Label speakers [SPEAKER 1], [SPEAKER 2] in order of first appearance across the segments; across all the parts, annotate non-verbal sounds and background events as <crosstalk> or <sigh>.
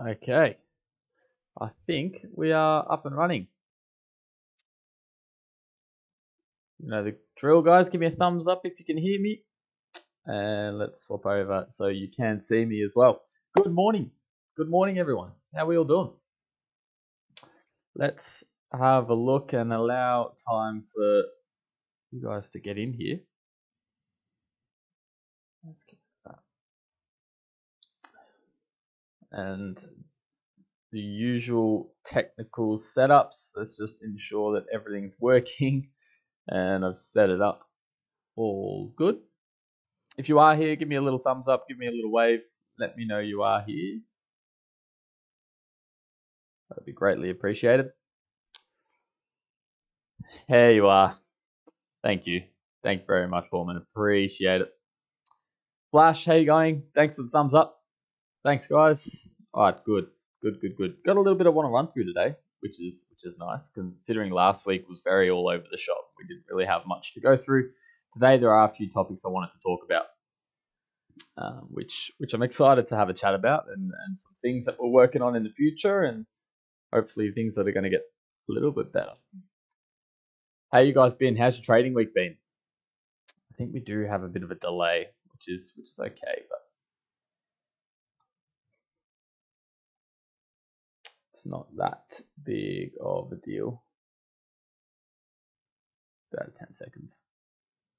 [SPEAKER 1] Okay. I think we are up and running. You know the drill, guys. Give me a thumbs up if you can hear me. And let's swap over so you can see me as well. Good morning. Good morning, everyone. How are we all doing? Let's have a look and allow time for you guys to get in here. Let's get that. And the usual technical setups. Let's just ensure that everything's <laughs> working and I've set it up all good. If you are here, give me a little thumbs up, give me a little wave, let me know you are here. That'd be greatly appreciated. Here you are. Thank you. Thank you very much, Foreman. Appreciate it. Flash, how you going? Thanks for the thumbs up. Thanks, guys. All right, good. Good, good, good. Got a little bit I want to run through today, which is which is nice, considering last week was very all over the shop. We didn't really have much to go through. Today there are a few topics I wanted to talk about, um, which which I'm excited to have a chat about, and and some things that we're working on in the future, and hopefully things that are going to get a little bit better. How you guys been? How's your trading week been? I think we do have a bit of a delay, which is which is okay, but not that big of a deal. About 10 seconds.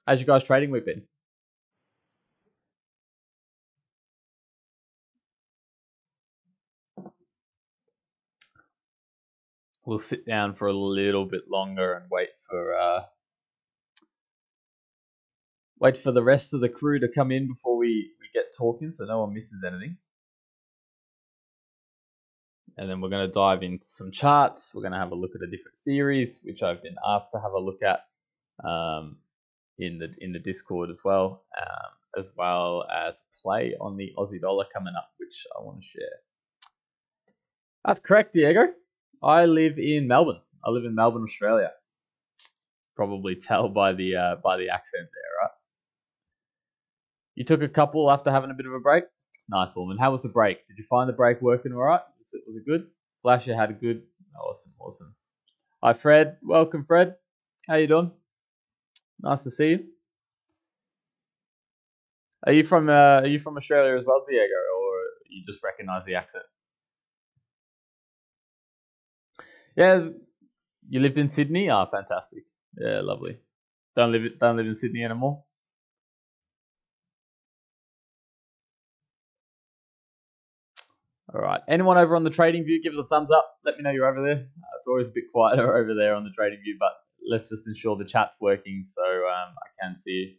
[SPEAKER 1] How's you guys trading week been? We'll sit down for a little bit longer and wait for uh, wait for the rest of the crew to come in before we, we get talking so no one misses anything and then we're going to dive into some charts. We're going to have a look at the different theories, which I've been asked to have a look at um, in the in the Discord as well, um, as well as play on the Aussie dollar coming up, which I want to share. That's correct, Diego. I live in Melbourne. I live in Melbourne, Australia. Probably tell by the uh, by the accent there, right? You took a couple after having a bit of a break. Nice, woman. How was the break? Did you find the break working all right? Was it, was it good? Flasher had a good. Awesome, awesome. Hi, Fred. Welcome, Fred. How you doing? Nice to see you. Are you from uh, Are you from Australia as well, Diego, or you just recognise the accent? Yeah, you lived in Sydney. Ah, fantastic. Yeah, lovely. Don't live don't live in Sydney anymore. All right. Anyone over on the trading view, give us a thumbs up. Let me know you're over there. Uh, it's always a bit quieter <laughs> over there on the trading view, but let's just ensure the chat's working so um, I can see you.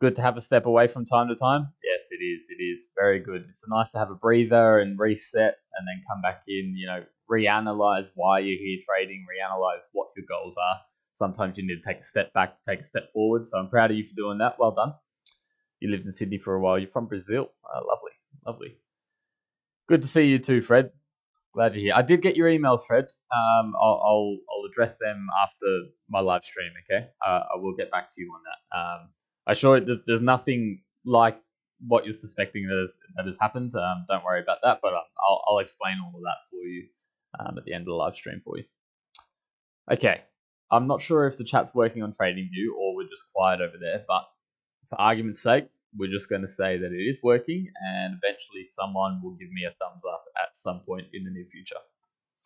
[SPEAKER 1] Good to have a step away from time to time. Yes, it is. It is very good. It's nice to have a breather and reset, and then come back in. You know, reanalyze why you're here trading, reanalyze what your goals are. Sometimes you need to take a step back to take a step forward. So I'm proud of you for doing that. Well done. You lived in Sydney for a while. You're from Brazil. Uh, lovely, lovely. Good to see you too, Fred. Glad you're here. I did get your emails, Fred. Um, I'll, I'll, I'll address them after my live stream. Okay, uh, I will get back to you on that. Um, I sure there's, there's nothing like what you're suspecting that has, that has happened. Um, don't worry about that, but um, I'll, I'll explain all of that for you um, at the end of the live stream for you. Okay, I'm not sure if the chat's working on TradingView or we're just quiet over there, but for argument's sake, we're just going to say that it is working and eventually someone will give me a thumbs up at some point in the near future.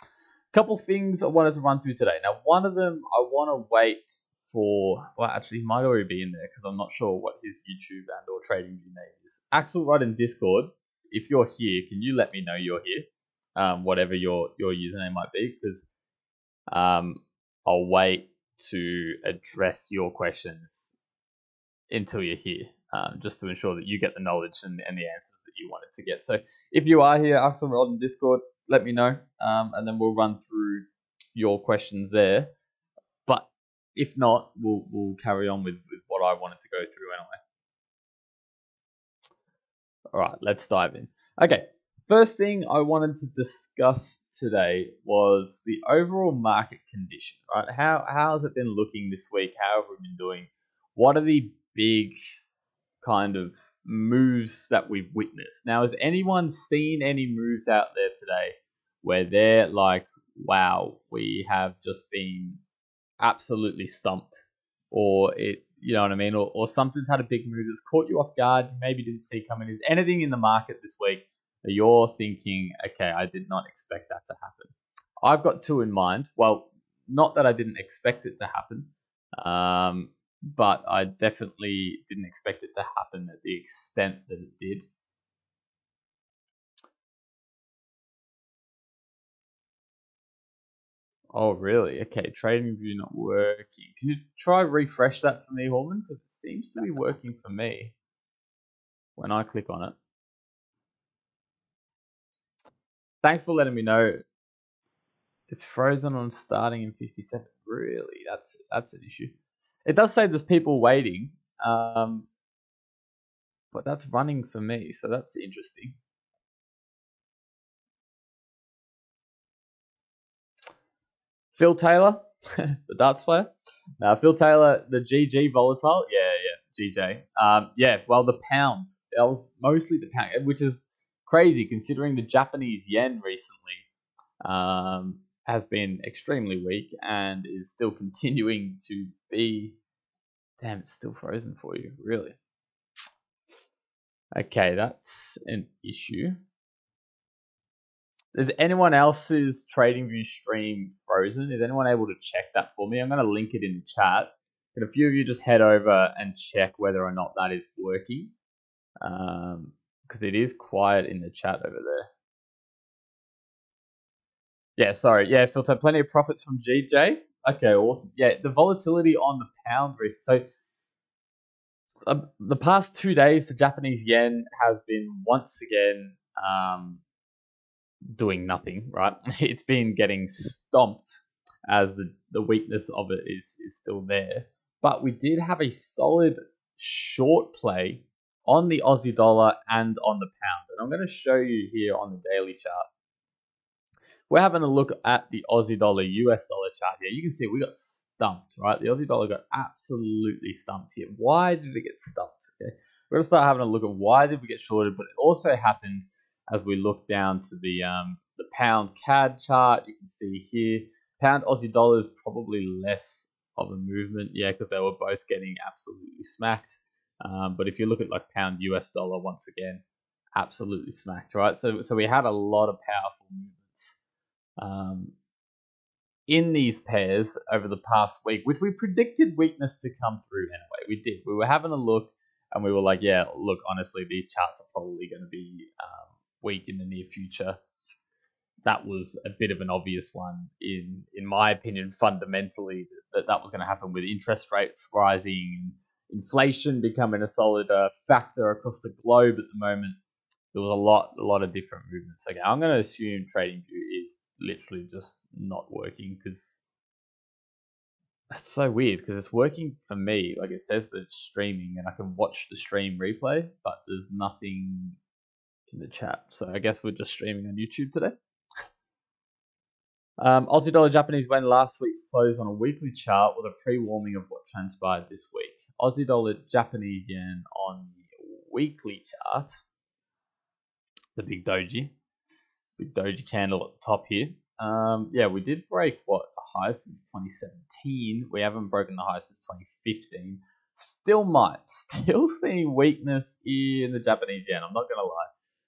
[SPEAKER 1] A couple things I wanted to run through today. Now, one of them I want to wait for, well, actually, he might already be in there because I'm not sure what his YouTube and or trading view name is. Axelrod in Discord, if you're here, can you let me know you're here? Um, whatever your, your username might be, because um, I'll wait to address your questions until you're here um, just to ensure that you get the knowledge and, and, the answers that you wanted to get. So if you are here, Axelrod in Discord, let me know, um, and then we'll run through your questions there. But if not, we'll we'll carry on with, with what I wanted to go through anyway. All right, let's dive in. Okay, first thing I wanted to discuss today was the overall market condition. Right, how how has it been looking this week? How have we been doing? What are the big kind of moves that we've witnessed. Now, has anyone seen any moves out there today where they're like, wow, we have just been absolutely stumped, or it, you know what I mean, or, or something's had a big move that's caught you off guard, maybe didn't see coming. Is anything in the market this week that you're thinking, okay, I did not expect that to happen? I've got two in mind. Well, not that I didn't expect it to happen, um, but I definitely didn't expect it to happen at the extent that it did. Oh, really? Okay, trading view not working. Can you try refresh that for me, Holman? Because it seems to be working for me when I click on it. Thanks for letting me know. It's frozen on starting in 57. Really? That's that's an issue. It does say there's people waiting, um, but that's running for me, so that's interesting. Phil Taylor, <laughs> the darts player. Now, Phil Taylor, the GG volatile. Yeah, yeah, GJ. Um, yeah, well, the pound. That was mostly the pound, which is crazy considering the Japanese yen recently um, has been extremely weak and is still <laughs> continuing to be. Damn, it's still frozen for you, really. Okay, that's an issue. Is anyone else's TradingView stream frozen? Is anyone able to check that for me? I'm going to link it in the chat. Can a few of you just head over and check whether or not that is working? Because um, it is quiet in the chat over there. Yeah, sorry. Yeah, Phil Taylor plenty of profits from GJ. Okay, awesome. Yeah, the volatility on the pound risk. So uh, the past two days, the Japanese yen has been once again um, doing nothing, right? <laughs> It's been getting stomped as the, the weakness of it is, is still there. But we did have a solid short play on the Aussie dollar and on the pound. And I'm going to show you here on the daily chart. We're having a look at the Aussie dollar US dollar chart here. You can see we got stumped, right? The Aussie dollar got absolutely stumped here. Why did it get stumped? Okay. We're to start having a look at why did we get shorted, but it also happened as we look down to the um, the pound CAD chart, you can see here pound Aussie dollar is probably less of a movement, yeah, because they were both getting absolutely smacked. Um, but if you look at like pound US dollar, once again, absolutely smacked, right? So so we had a lot of powerful movements um, in these pairs over the past weak, which we predicted weakness to come through anyway. We did. We were having a look, and we were like, yeah, look, honestly, these charts are probably going to be um, week in the near future. That was a bit of an obvious one, in in my opinion, fundamentally that that was going to happen with interest rates rising, inflation becoming a solid uh, factor across the globe at the moment. There was a lot, a lot of different movements. Okay, I'm going to assume TradingView is literally just not working because that's so weird because it's working for me. Like it says that it's streaming and I can watch the stream replay, but there's nothing in the chat. So I guess we're just streaming on YouTube today. <laughs> Um, Aussie dollar Japanese yen last week's close on a weekly chart was a pre-warming of what transpired this week. Aussie dollar Japanese yen on the weekly chart, the big doji, big doji candle at the top here. Um, yeah, we did break what the high since 2017. We haven't broken the high since 2015. Still might, <laughs> still seeing weakness in the Japanese yen. I'm not gonna lie.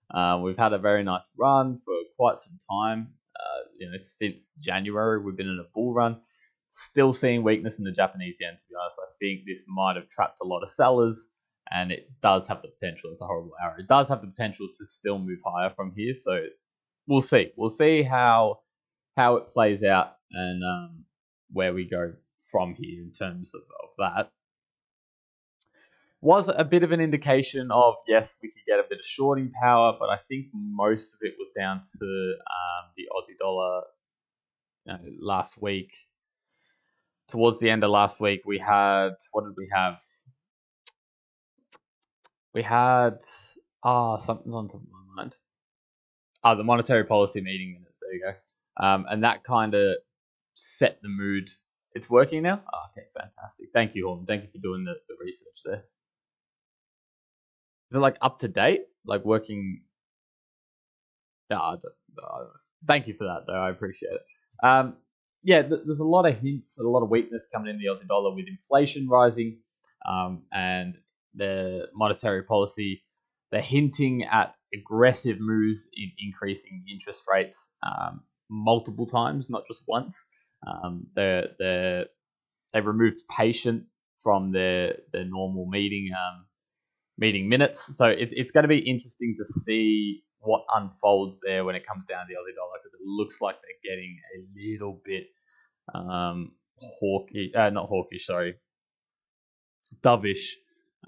[SPEAKER 1] Uh, we've had a very nice run for quite some time. Uh, you know, since January, we've been in a bull run. Still seeing weakness in the Japanese yen. To be honest, I think this might have trapped a lot of sellers, and it does have the potential. It's a horrible arrow. It does have the potential to still move higher from here. So we'll see. We'll see how how it plays out and um, where we go from here in terms of, of that was a bit of an indication of yes, we could get a bit of shorting power, but I think most of it was down to um, the Aussie dollar you know, last week. Towards the end of last week, we had what did we have? We had ah oh, something's on top of my mind. Ah, the monetary policy meeting minutes. There you go. Um, and that kind of set the mood. It's working now. Oh, okay, fantastic. Thank you, Horn. Thank you for doing the, the research there. is it like up to date? Like working? Yeah, I don't, I don't thank you for that though. I appreciate it. Um, yeah, th- there's a lot of hints, a lot of weakness coming in the Aussie dollar with inflation rising, um, and the monetary policy. They're hinting at aggressive moves in increasing interest rates um, multiple times, not just once. Um, they're, they're, they removed patience from their, their normal meeting um, meeting minutes. So it, it's going to be interesting to see what unfolds there when it comes down to the Aussie dollar because it looks like they're getting a little bit um, hawkish, uh, not hawkish, sorry, dovish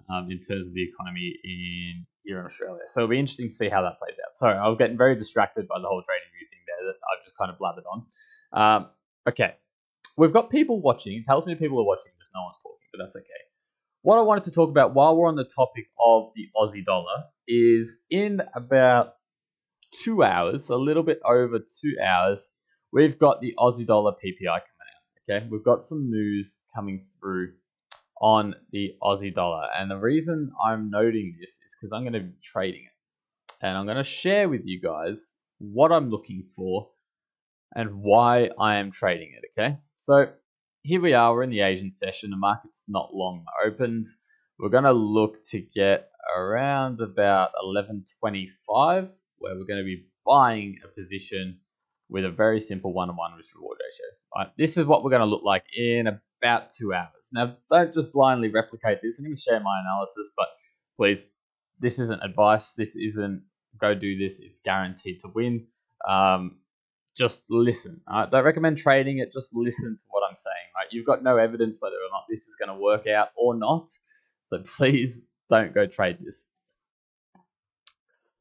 [SPEAKER 1] um, in terms of the economy in here in Australia. So it'll be interesting to see how that plays out. Sorry, I was getting very distracted by the whole trading view thing there that I've just kind of blathered on. Um, okay, we've got people watching. It tells me people are watching, just no one's talking, but that's okay. What I wanted to talk about while we're on the topic of the Aussie dollar is in about two hours, a little bit over two hours, we've got the Aussie dollar PPI coming out. Okay, we've got some news coming through on the Aussie dollar, and the reason I'm noting this is because I'm going to be trading it, and I'm going to share with you guys what I'm looking for and why I am trading it. Okay, so here we are. We're in the Asian session. The market's not long opened. We're going to look to get around about 11.25 where we're going to be buying a position with a very simple one-on-one risk reward ratio. Right? This is what we're going to look like in about two hours. Now, don't just blindly replicate this. I'm going to share my analysis, but please, this isn't advice. This isn't go do this. It's guaranteed to win. Um, just listen. Right? Don't recommend trading it. Just listen to what I'm saying. Right? You've got no evidence whether or not this is going to work out or not. So <laughs> please don't go trade this.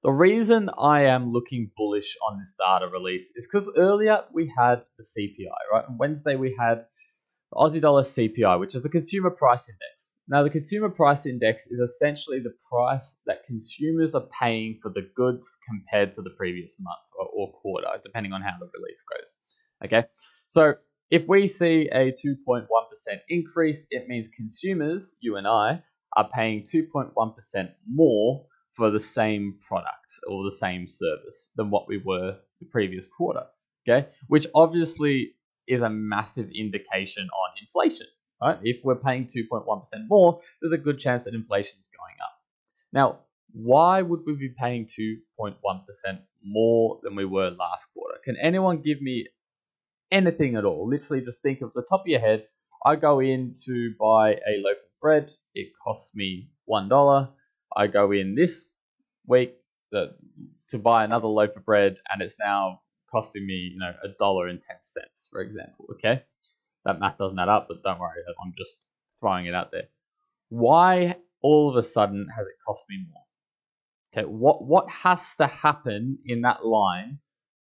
[SPEAKER 1] The reason I am looking bullish on this data release is because earlier we had the CPI, right? On Wednesday we had Aussie dollar CPI, which is the consumer price index. Now, the consumer price index is essentially the price that consumers are paying for the goods compared to the previous month or, or quarter, depending on how the release goes. Okay, so if we see a 2.1% increase, it means consumers, you and I, are paying 2.1% more for the same product or the same service than what we were the previous quarter. Okay, which obviously is a massive indication on inflation. Right? If we're paying 2.1% more, there's a good chance that inflation is going up. Now, why would we be paying 2.1% more than we were last quarter? Can anyone give me anything at all? Literally, just think of the top of your head. I go in to buy a loaf of bread. It costs me one dollar. I go in this week to buy another loaf of bread, and it's now costing me, you know, a dollar and ten cents, for example. Okay, that math doesn't add up, but don't worry, I'm just throwing it out there. Why all of a sudden has it cost me more? Okay, what what has to happen in that line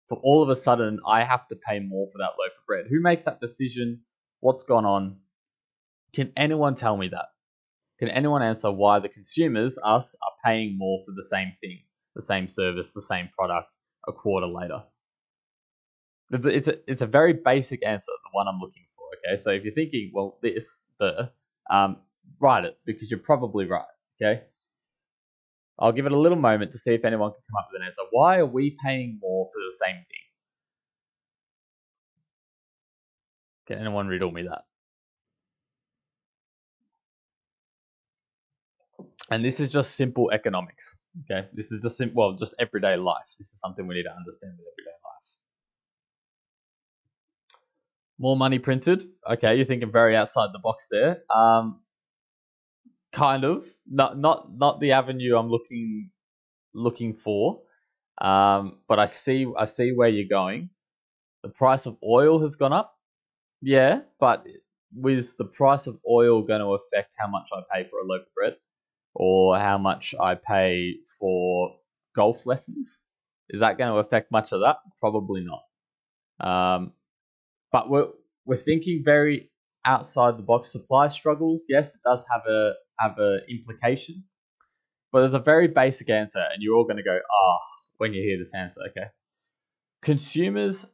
[SPEAKER 1] for all of a sudden I have to pay more for that loaf of bread? Who makes that decision? What's gone on? Can anyone tell me that? Can anyone answer why the consumers, us, are paying more for the same thing, the same service, the same product a quarter later? It's a, it's a, it's a very basic answer, the one I'm looking for. Okay, so if you're thinking, well, this, the, um, write it because you're probably right. Okay, I'll give it a little moment to see if anyone can come up with an answer. Why are we paying more for the same thing? Can anyone riddle me that? And this is just simple economics. Okay, this is just sim- well, just everyday life. This is something we need to understand with everyday life. More money printed. Okay, you're thinking very outside the box there. Um, kind of not not not the avenue I'm looking looking for. Um, but I see I see where you're going. The price of oil has gone up. Yeah, but was the price of oil going to affect how much I pay for a loaf of bread? or how much I pay for golf lessons. Is that going to affect much of that? Probably not. Um, but we're we're thinking very outside the box. Supply struggles, yes, it does have a have a implication, but there's a very basic answer, and you're all going to go, ah, oh, when you hear this answer, okay. Consumers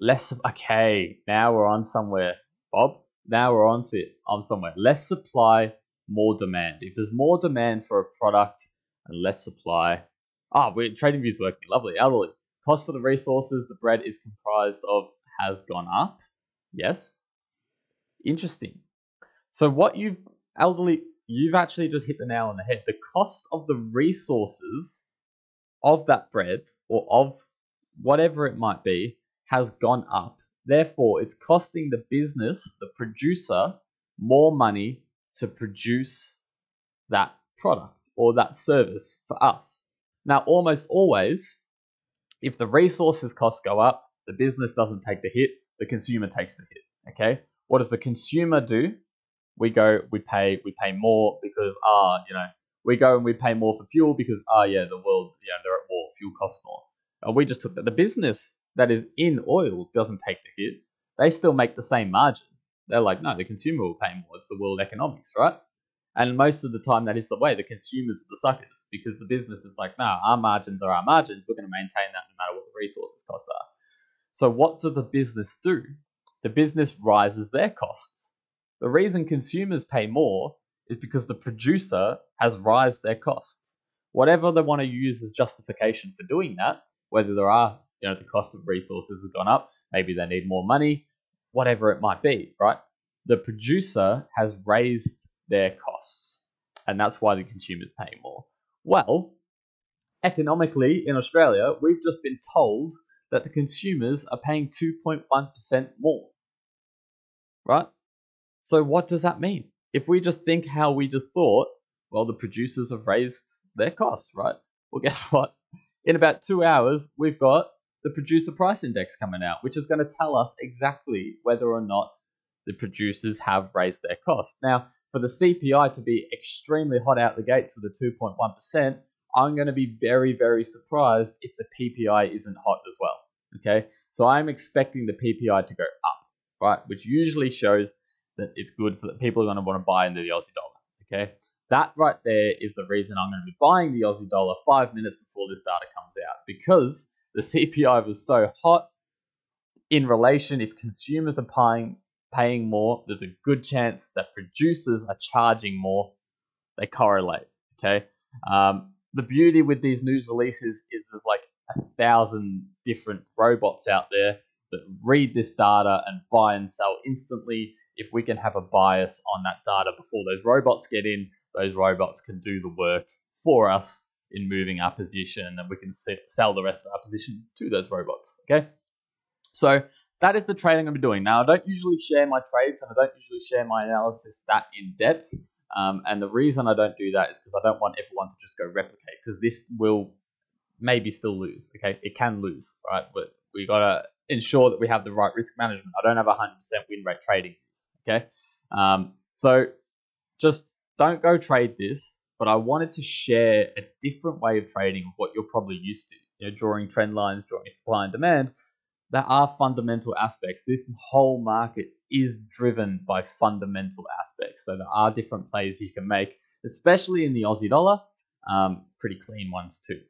[SPEAKER 1] less. Okay, now we're on somewhere, Bob. Now we're on it. I'm somewhere. Less supply, more demand. If there's more demand for a product and less supply. Ah, we're trading views working. Lovely. Elderly. Cost for the resources the bread is comprised of has gone up. Yes. Interesting. So what you've elderly you've actually just hit the nail on the head. The cost of the resources of that bread or of whatever it might be has gone up. Therefore, it's costing the business, the producer, more money to produce that product or that service for us. Now, almost always, if the resources costs go up, the business doesn't take the hit, the consumer takes the hit. Okay? What does the consumer do? We go, we pay, we pay more because ah, you know, we go and we pay more for fuel because ah, yeah, the world, you know, they're at war, fuel costs more. And we just took that. The business that is in oil doesn't take the hit. They still make the same margin. They're like, no, the consumer will pay more. It's the world economics, right? And most of the time, that is the way. The consumers are the suckers because the business is like, no, our margins are our margins. We're going to maintain that no matter what the resources costs are. So, what does the business do? The business rises their costs. The reason consumers pay more is because the producer has raised their costs. Whatever they want to use as justification for doing that, whether there are, you know, the cost of resources has gone up, maybe they need more money, whatever it might be, right? The producer has raised their costs, and that's why the consumer's paying more. Well, economically in Australia, we've just been told that the consumers are paying 2.1% more, right? So, what does that mean? If we just think how we just thought, well, the producers have raised their costs, right? Well, <laughs> guess what? In about two hours, we've got the producer price index coming out, which is going to tell us exactly whether or not the producers have raised their costs. Now, for the CPI to be extremely hot out the gates with a 2.1%, I'm going to be very, very surprised if the PPI isn't hot as well. Okay, so I'm expecting the PPI to go up, right? Which usually shows that it's good for people are going to want to buy into the Aussie dollar. Okay, that right there is the reason I'm going to be buying the Aussie dollar five minutes before this data comes out because the <laughs> CPI was so hot in relation if consumers are paying paying more, there's a good chance that producers are charging more. They correlate. Okay. Um, the beauty with these news releases is there's like a thousand different robots out there that read this data and buy and sell instantly. If we can have a bias on that data before those robots get in, those robots can do the work for us in moving our position and we can sell the rest of our position to those robots. Okay. So that is the trading I'm doing. Now, I don't usually share my trades and I don't usually share my analysis that in depth. Um, and the reason I don't do that is because I don't want everyone to just go replicate because this will maybe still lose. Okay, it can lose, right? But we gotta ensure that we have the right risk management. I don't have a hundred percent win rate trading this. Okay, um, so just don't go trade this. But I wanted to share a different way of trading of what you're probably used to. You know, drawing trend lines, drawing supply and demand there are fundamental aspects. This whole market is driven by fundamental aspects. So there are different plays you can make, especially in the Aussie dollar. Um, pretty clean ones too.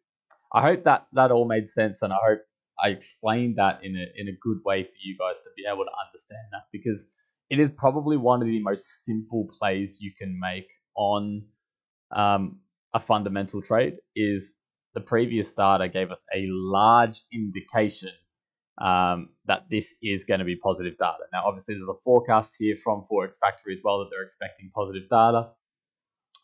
[SPEAKER 1] I hope that that all made sense, and I hope I explained that in a in a good way for you guys to be able to understand that because it is probably one of the most simple plays you can make on um, a fundamental trade. Is the previous data gave us a large indication um, that this is going to be positive data. Now, obviously, there's a forecast here from Forex Factory as well that they're expecting positive data.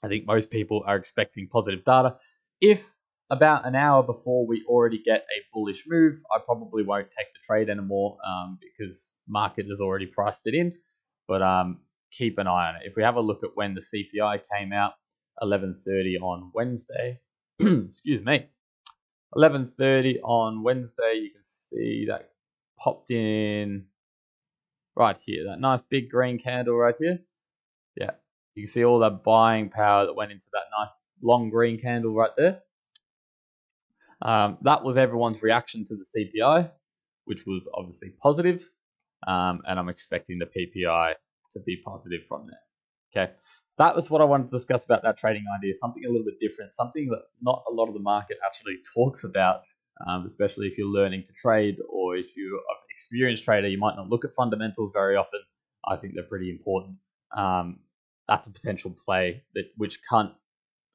[SPEAKER 1] I think most people are expecting positive data. If about an hour before we already get a bullish move, I probably won't take the trade anymore um, because market has already priced it in. But um, keep an eye on it. If we have a look at when the CPI came out, 11:30 on Wednesday. <clears throat> excuse me. 11.30 on Wednesday, you can see that popped in right here. That nice big green candle right here. Yeah, you can see all that buying power that went into that nice long green candle right there. Um, that was everyone's reaction to the CPI, which was obviously positive, um, and I'm expecting the PPI to be positive from there. Okay, that was what I wanted to discuss about that trading idea. Something a little bit different, something that not a lot of the market actually talks about, um, especially if you're learning to trade or if you're an experienced trader, you might not look at fundamentals very often. I think they're pretty important. Um, that's a potential play that which can't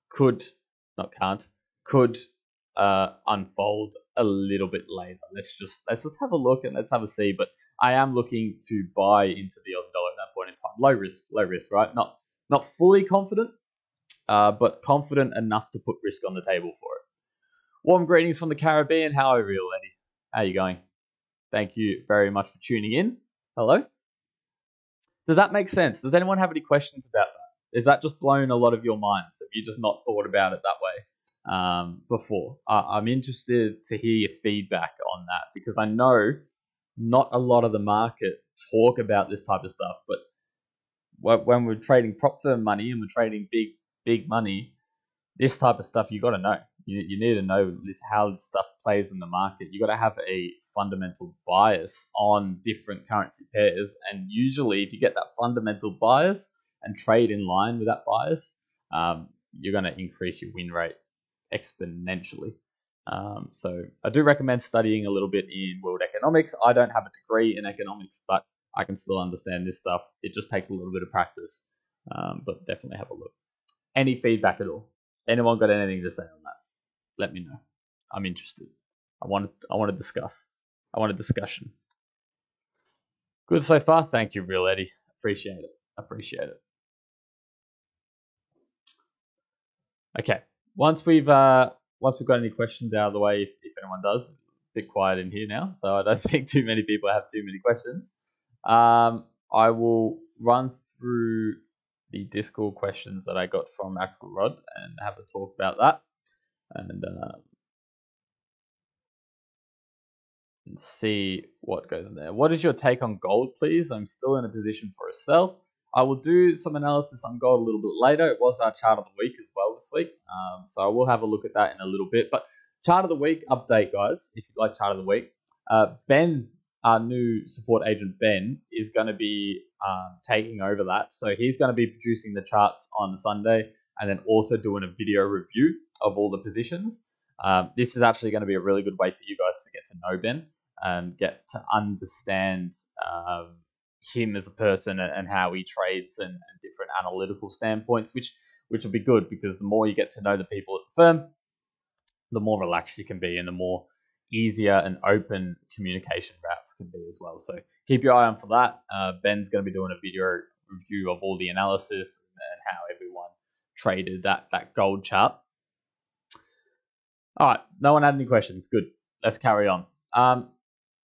[SPEAKER 1] could not can't, could uh, unfold a little bit later. Let's just let's just have a look and let's have a see. But I am looking to buy into the Aussie dollar at that point in time. Low risk, low risk, right? Not not fully confident, uh, but confident enough to put risk on the table for it. Warm greetings from the Caribbean. How are you? How are you going? Thank you very much for tuning in. Hello. Does that make sense? Does anyone have any questions about that? Is that just blown a lot of your minds? Have you just not thought about it that way um, before? I'm interested to hear your feedback on that because I know not a lot of the market talk about this type of stuff, but when we're trading prop firm money and we're trading big big money, this type of stuff you got to know. You, you need to know this how this stuff plays in the market. You got to have a fundamental bias on different currency pairs, and usually if you get that fundamental bias and trade in line with that bias, um, you're going to increase your win rate exponentially. Um, so I do recommend studying a little bit in world economics. I don't have a degree in economics, but I can still understand this stuff. It just takes a little bit of practice, um, but definitely have a look. Any feedback at all? Anyone got anything to say on that? Let me know. I'm interested. I want to, I want to discuss. I want a discussion. Good so far. Thank you, real Eddie. Appreciate it. Appreciate it. Okay. Once we've uh, once we've got any questions out of the way, if, if anyone does, a bit quiet in here now, so I don't <laughs> think too many people have too many questions. Um, I will run through the Discord questions that I got from Axelrod and have a talk about that. And, uh, and see what goes in there. What is your take on gold, please? I'm still in a position for a sell. I will do some analysis on gold a little bit later. It was our chart of the week as well this week, um, so I will have a look at that in a little bit. But chart of the week update, guys. If you like chart of the week, uh, Ben, our new support agent Ben, is going to be um, taking over that. So he's going to be producing the charts on Sunday and then also doing a video review of all the positions. Um, this is actually going to be a really good way for you guys to get to know Ben and get to understand um, him as a person and, how he trades and, and, different analytical standpoints, which which will be good because the more you get to know the people at the firm, the more relaxed you can be and the more easier and open communication routes can be as well. So keep your eye on for that. Uh, Ben's going to be doing a video review of all the analysis and how everyone traded that that gold chart. All right, no one had any questions. Good. Let's carry on. Um,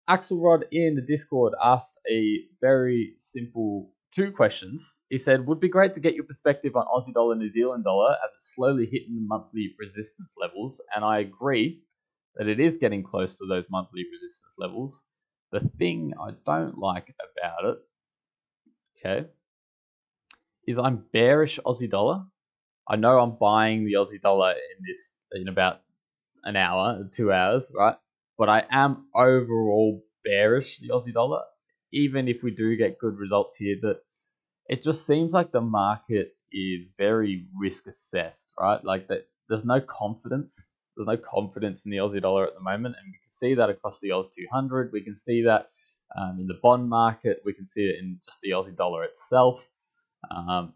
[SPEAKER 1] Axelrod in the Discord asked a very simple two questions. He said, "Would be great to get your perspective on Aussie dollar, New Zealand dollar as it's slowly hitting the monthly resistance levels." And I agree that it is getting close to those monthly resistance levels. The thing I don't like about it, okay, is I'm bearish Aussie dollar. I know I'm buying the Aussie dollar in this in about an hour, two hours, right? But I am overall bearish the Aussie dollar, even if we do get good results here. That it just seems like the market is very risk assessed, right? Like that, there's no confidence there's no confidence in the Aussie dollar at the moment, and we can see that across the Oz 200. We can see that um, in the bond market. We can see it in just the Aussie dollar itself. Um,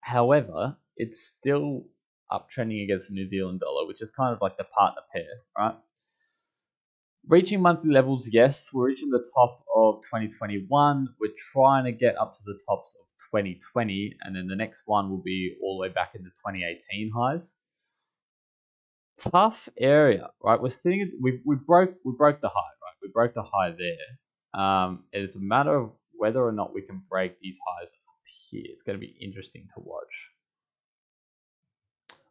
[SPEAKER 1] however, it's still uptrending against the New Zealand dollar, which is kind of like the partner pair, right? Reaching monthly levels, yes, we're reaching the top of 2021. We're trying to get up to the tops of 2020, and then the next one will be all the way back into 2018 highs tough area, right? We're seeing we we broke we broke the high, right? We broke the high there. Um, it's a matter of whether or not we can break these highs up here. It's going to be interesting to watch.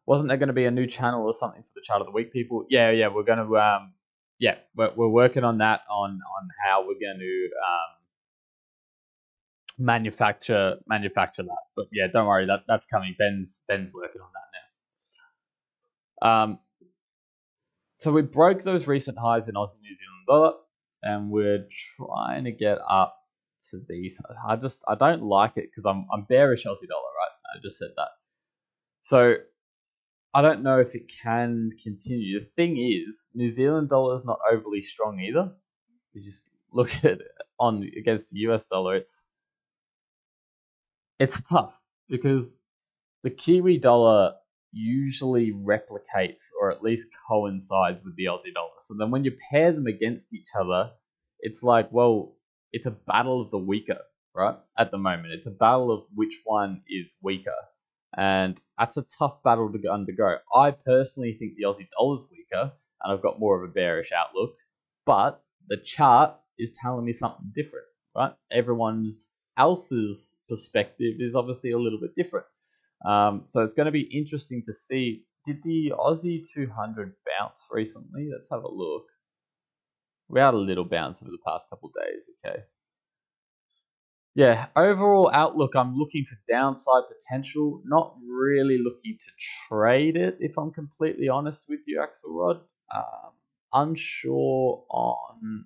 [SPEAKER 1] Wasn't there going to be a new channel or something for the chart of the week, people? Yeah, yeah, we're going to um, yeah, we're, we're working on that on on how we're going to um manufacture manufacture that. But yeah, don't worry, that that's coming. Ben's Ben's working on that now. Um, so we broke those recent highs in Aussie New Zealand dollar, and we're trying to get up to these. I just I don't like it because I'm I'm bearish Aussie dollar, right? I just said that. So I don't know if it can continue. The thing is, New Zealand dollar is not overly strong either. You just look <laughs> at it on against the US dollar, it's it's tough because the Kiwi dollar usually replicates or at least coincides with the Aussie dollar. So then when you pair them against each other, it's like, well, it's a battle of the weaker, right? At the moment, it's a battle of which one is weaker. And that's a tough battle to undergo. I personally think the Aussie dollar's weaker, and I've got more of a bearish outlook. But the chart is telling me something different, right? Everyone's else's perspective is obviously a little bit different. Um, so it's going to be interesting to see. Did the Aussie 200 bounce recently? Let's have a look. We had a little bounce over the past couple of days. Okay. Yeah, overall outlook, I'm looking for downside potential, not really looking to trade it, if I'm completely honest with you, Axelrod. Um, unsure on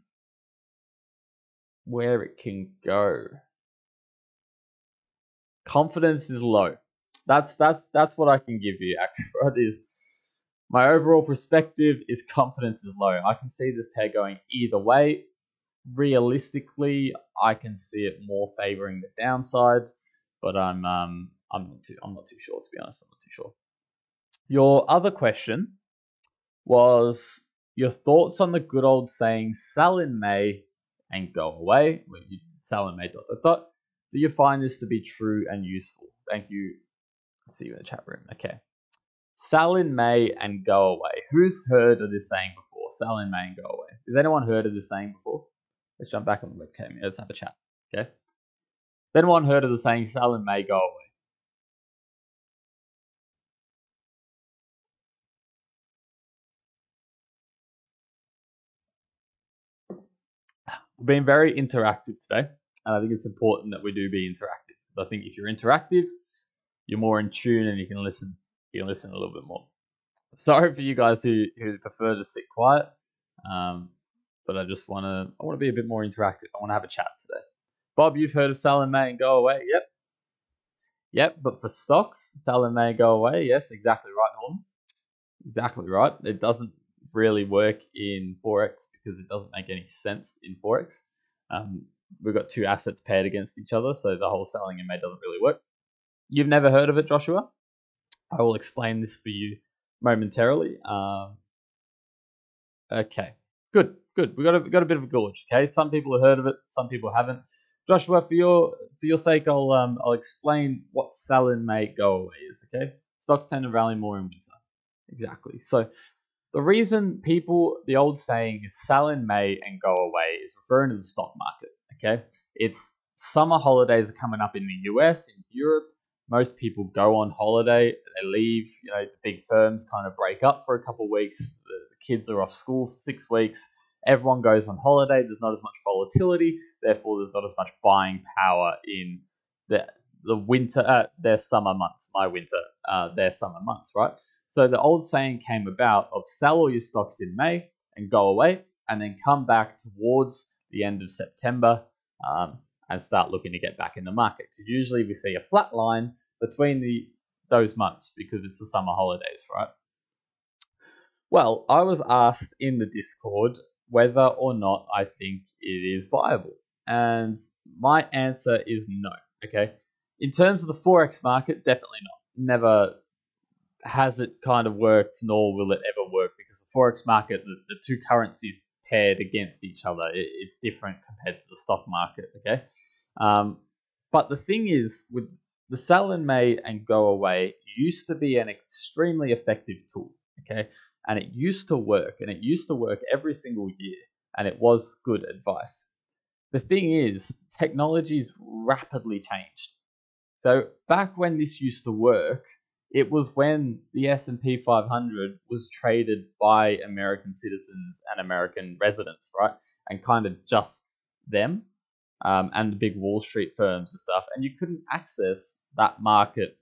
[SPEAKER 1] where it can go. Confidence is low. That's that's that's what I can give you, Axelrod, <laughs> is my overall perspective is confidence is low. I can see this pair going either way. Realistically, I can see it more favoring the downside, but I'm um I'm not too I'm not too sure to be honest. I'm not too sure. Your other question was your thoughts on the good old saying "sell in May and go away." You sell in May dot dot dot. Do you find this to be true and useful? Thank you. See you in the chat room. Okay. Sell in May and go away. Who's heard of this saying before? Sell in May and go away. Has anyone heard of this saying before? Let's jump back on the webcam. Let's have a chat. Okay. Has anyone heard of the saying sell in May, go away? We've been very interactive today, and I think it's important that we do be interactive. I think if you're interactive, you're more in tune and you can listen you can listen a little bit more. Sorry for you guys who, who prefer to sit quiet, um, but I just want to I want to be a bit more interactive. I want to have a chat today. Bob, you've heard of sell in May and go away? Yep. Yep, but for stocks, sell in May go away. Yes, exactly right, Norm. Exactly right. It doesn't really work in Forex because it doesn't make any sense in Forex. Um, we've got two assets paired against each other, so the whole selling in May doesn't really work. You've never heard of it, Joshua? I will explain this for you momentarily. Um, okay, good, good. We got a got a bit of a gorge. Okay, some people have heard of it, some people haven't. Joshua, for your for your sake, I'll um, I'll explain what sell in May go away is. Okay, stocks tend to rally more in winter. Exactly. So the reason people the old saying is sell in May and go away is referring to the stock market. Okay, it's summer holidays are coming up in the US, in Europe, most people go on holiday, they leave, you know, the big firms kind of break up for a couple of weeks, the, kids are off school for six weeks, everyone goes on holiday, there's not as much volatility, therefore there's not as much buying power in the the winter, uh, their summer months, my winter, uh, their summer months, right? So the old saying came about of sell all your stocks in May and go away, and then come back towards the end of September um, and start looking to get back in the market. Because usually we see a flat line between the those months because it's the summer holidays, right? Well, I was asked in the Discord whether or not I think it is viable. And my answer is no. Okay. In terms of the Forex market, definitely not. Never has it kind of worked, nor will it ever work because the Forex market, the, the two currencies against each other, it, it's different compared to the stock market. Okay. Um, but the thing is, with the sell in May and go away used to be an extremely effective tool. Okay. And it used to work, and it used to work every single year, and it was good advice. The thing is, technology's rapidly changed. So back when this used to work, it was when the S&P 500 was traded by American citizens and American residents, right? And kind of just them um, and the big Wall Street firms and stuff, and you couldn't access that market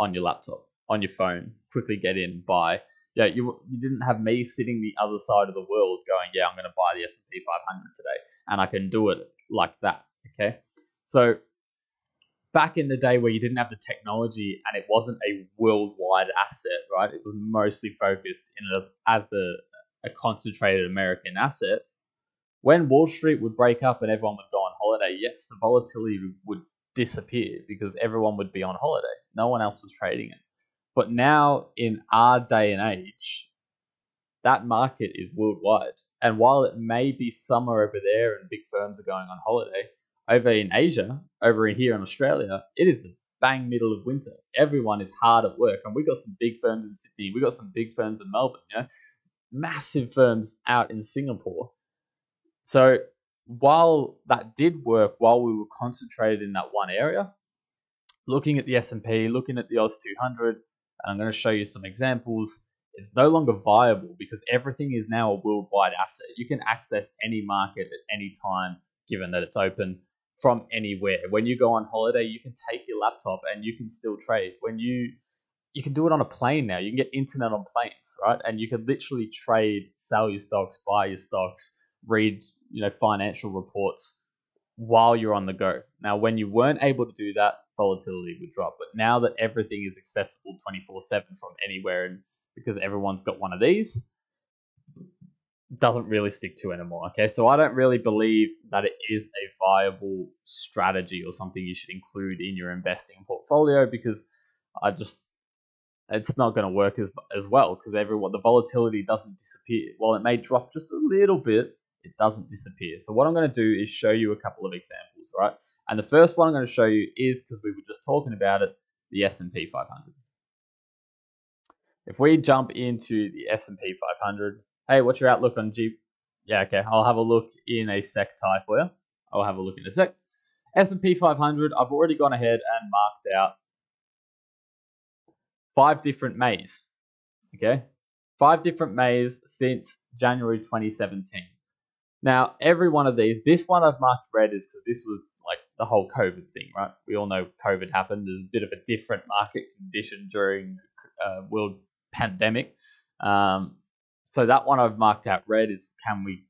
[SPEAKER 1] on your laptop, on your phone, quickly get in, buy. Yeah, you you didn't have me sitting the other side of the world going, yeah, I'm going to buy the S&P 500 today, and I can do it like that. Okay, so back in the day where you didn't have the technology and it wasn't a worldwide asset, right? It was mostly focused in as as the a concentrated American asset. When Wall Street would break up and everyone would go on holiday, yes, the volatility would disappear because everyone would be on holiday. No one else was trading it. But now, in our day and age, that market is worldwide. And while it may be summer over there and big firms are going on holiday, over in Asia, over in here in Australia, it is the bang middle of winter. Everyone is hard at work, and we got some big firms in Sydney. We got some big firms in Melbourne. You know, massive firms out in Singapore. So while that did work, while we were concentrated in that one area, looking at the S&P, looking at the Oz 200, and I'm going to show you some examples. It's no longer viable because everything is now a worldwide asset. You can access any market at any time, given that it's open from anywhere. When you go on holiday, you can take your laptop and you can still trade. When you you can do it on a plane now. You can get internet on planes, right? And you can literally trade, sell your stocks, buy your stocks, read, you know, financial reports while you're on the go. Now, when you weren't able to do that, volatility would drop. But now that everything is accessible 24/7 from anywhere and because everyone's got one of these, doesn't really stick to anymore. Okay, so I don't really believe that it is a viable strategy or something you should include in your investing portfolio because I just it's not going to work as as well because everyone the volatility doesn't disappear. While it may drop just a little bit, it doesn't disappear. So what I'm going to do is show you a couple of examples, right? And the first one I'm going to show you is because we were just talking about it, the S&P 500. If we jump into the S&P 500, hey, what's your outlook on G? Yeah, okay, I'll have a look in a sec, Ty, for you. I'll have a look in a sec. S&P 500, I've already gone ahead and marked out five different Mays. Okay, five different Mays since January 2017. Now, every one of these, this one I've marked red is because this was like the whole COVID thing, right? We all know COVID happened. There's a bit of a different market condition during uh, world pandemic. Um, so that one I've marked out red is can we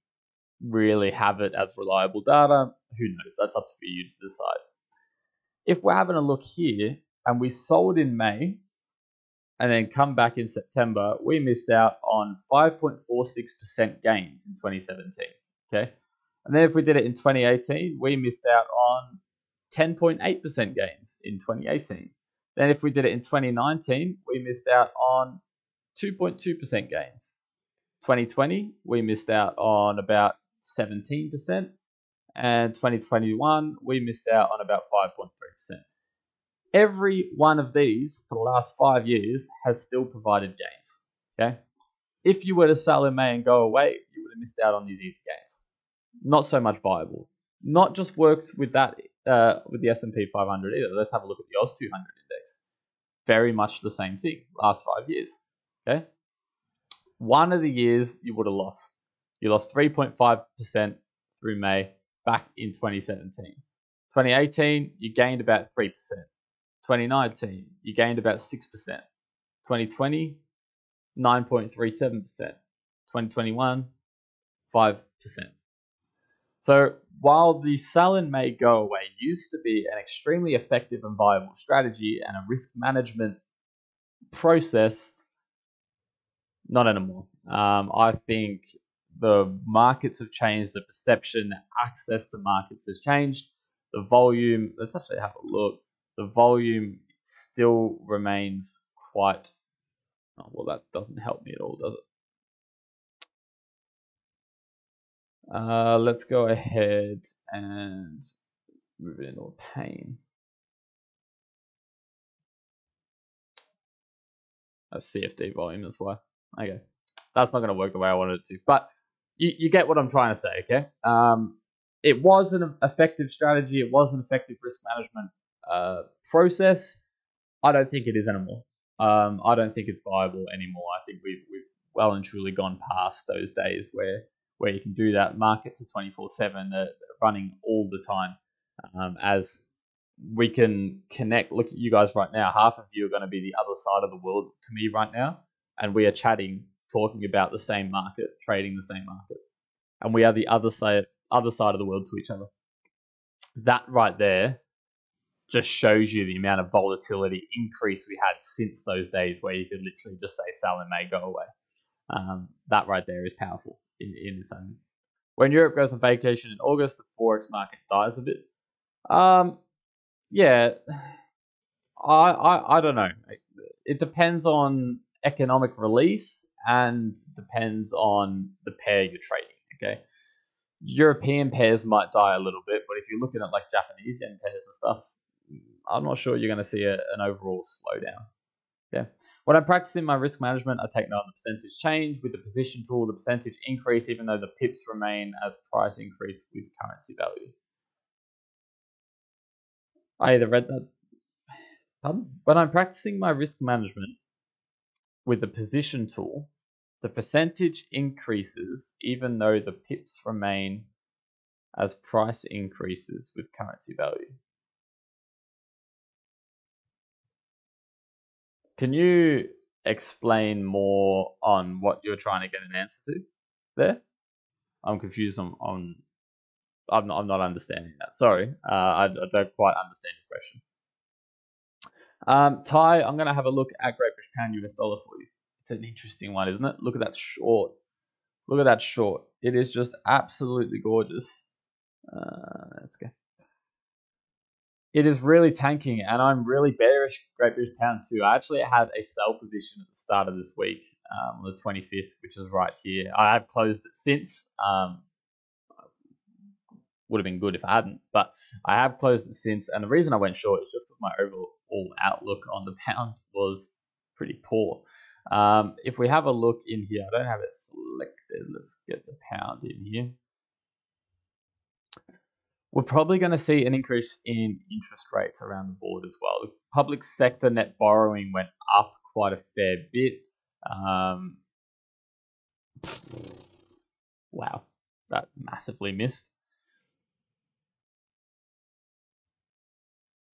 [SPEAKER 1] really have it as reliable data? Who knows? That's up for you to decide. If we're having a look here and we sold in May and then come back in September, we missed out on 5.46% gains in 2017. Okay. And then if we did it in 2018, we missed out on 10.8% gains in 2018. Then if we did it in 2019, we missed out on 2.2% gains. 2020, we missed out on about 17%. And 2021, we missed out on about 5.3%. Every one of these for the last five years has still provided gains. Okay. If you were to sell in May and go away, you would have missed out on these easy gains. Not so much viable. Not just works with that uh, with the S&P 500 either. Let's have a look at the Oz 200 index. Very much the same thing. Last five years. Okay. One of the years you would have lost. You lost 3.5% through May back in 2017. 2018, you gained about 3%. 2019, you gained about 6%. 2020, 9.37%. 2021, 5%. So while the sell-in may go away used to be an extremely effective and viable strategy and a risk management process not anymore. Um, I think the markets have changed, the perception, access to markets has changed. The volume, let's actually have a look. The volume still remains quite. Oh, well, that doesn't help me at all, does it? Uh, let's go ahead and move it into a pane. A CFD volume as well. Okay, that's not going to work the way I wanted it to. But you, you get what I'm trying to say, okay? Um, it was an effective strategy. It was an effective risk management uh, process. I don't think it is anymore. Um, I don't think it's viable anymore. I think we've, we've well and truly gone past those days where where you can do that. Markets are 24 7, they're, running all the time. Um, as we can connect, look at you guys right now. Half of you are going to be the other side of the world to me right now and we are chatting, talking about the same market, trading the same market, and we are the other side, other side of the world to each other. That right there just shows you the amount of volatility increase we had since those days where you could literally just say sell and may go away. Um, that right there is powerful in, in its own. When Europe goes on vacation in August, the forex market dies a bit. Um, yeah, I, I I don't know it depends on economic release and depends on the pair you're trading. Okay, European pairs might die a little bit, but if you're looking at like Japanese yen pairs and stuff, I'm not sure you're going to see a, an overall slowdown. Yeah. When I'm practicing my risk management, I take note of the percentage change with the position tool, the percentage increase, even though the pips remain as price increase with currency value. I either read that. Uh, pardon? When I'm practicing my risk management with the position tool, the percentage increases even though the pips remain as price increases with currency value. Can you explain more on what you're trying to get an answer to there? I'm confused on, on I'm not, I'm not understanding that. Sorry, uh, I, I, don't quite understand your question. Um, Ty, I'm going to have a look at Great British Pound US dollar for you. It's an interesting one, isn't it? Look at that short. Look at that short. It is just absolutely gorgeous. Uh, let's go. It is really tanking, and I'm really bearish Great British Pound too. I actually had a sell position at the start of this week, um, on the 25th, which is right here. I have closed it since. Um, would have been good if I hadn't, but I have closed it since. And the reason I went short is just because my overall outlook on the pound was pretty poor. Um, if we have a look in here, I don't have it selected. Let's get the pound in here. We're probably going to see an increase in interest rates around the board as well. The public sector net borrowing went up quite a fair bit. Um, wow, that massively missed.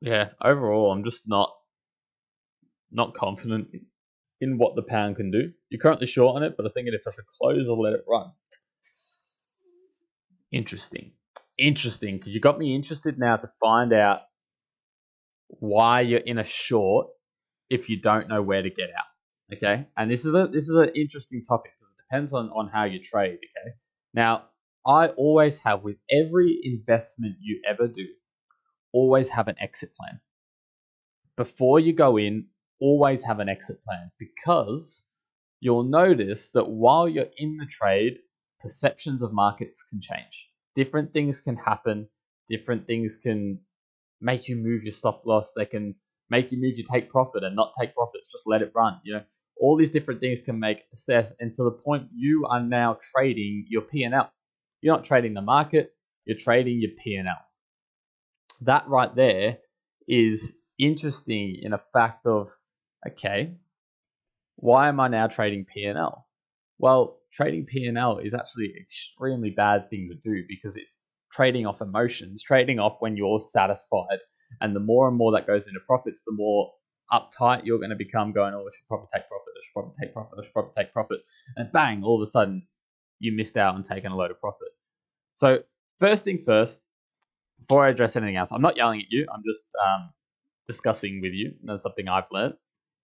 [SPEAKER 1] Yeah, overall, I'm just not not confident in what the pound can do. You're currently short on it, but I think if I should close or let it run. Interesting. Interesting, because you got me interested now to find out why you're in a short if you don't know where to get out. Okay? And this is a this is an interesting topic because it depends on, on how you trade, okay? Now, I always have with every investment you ever do, always have an exit plan. Before you go in, always have an exit plan because you'll notice that while you're in the trade, perceptions of markets can change. Different things can happen, different things can make you move your stop loss, they can make you move your take profit and not take profits, just let it run. You know, all these different things can make assess and to the point you are now trading your P&L. You're not trading the market, you're trading your P&L that right there is interesting in a fact of okay, why am I now trading P&L? Well, trading P&L is actually an extremely bad thing to do because it's trading off emotions, trading off when you're satisfied. And the more and more that goes into profits, the more uptight you're going to become going, oh, I should probably take profit, I should probably take profit, I should probably take profit. And bang, all of a sudden, you missed out on taking a load of profit. So, first things first, before I address anything else, I'm not yelling at you. I'm just um, discussing with you. That's something I've learned.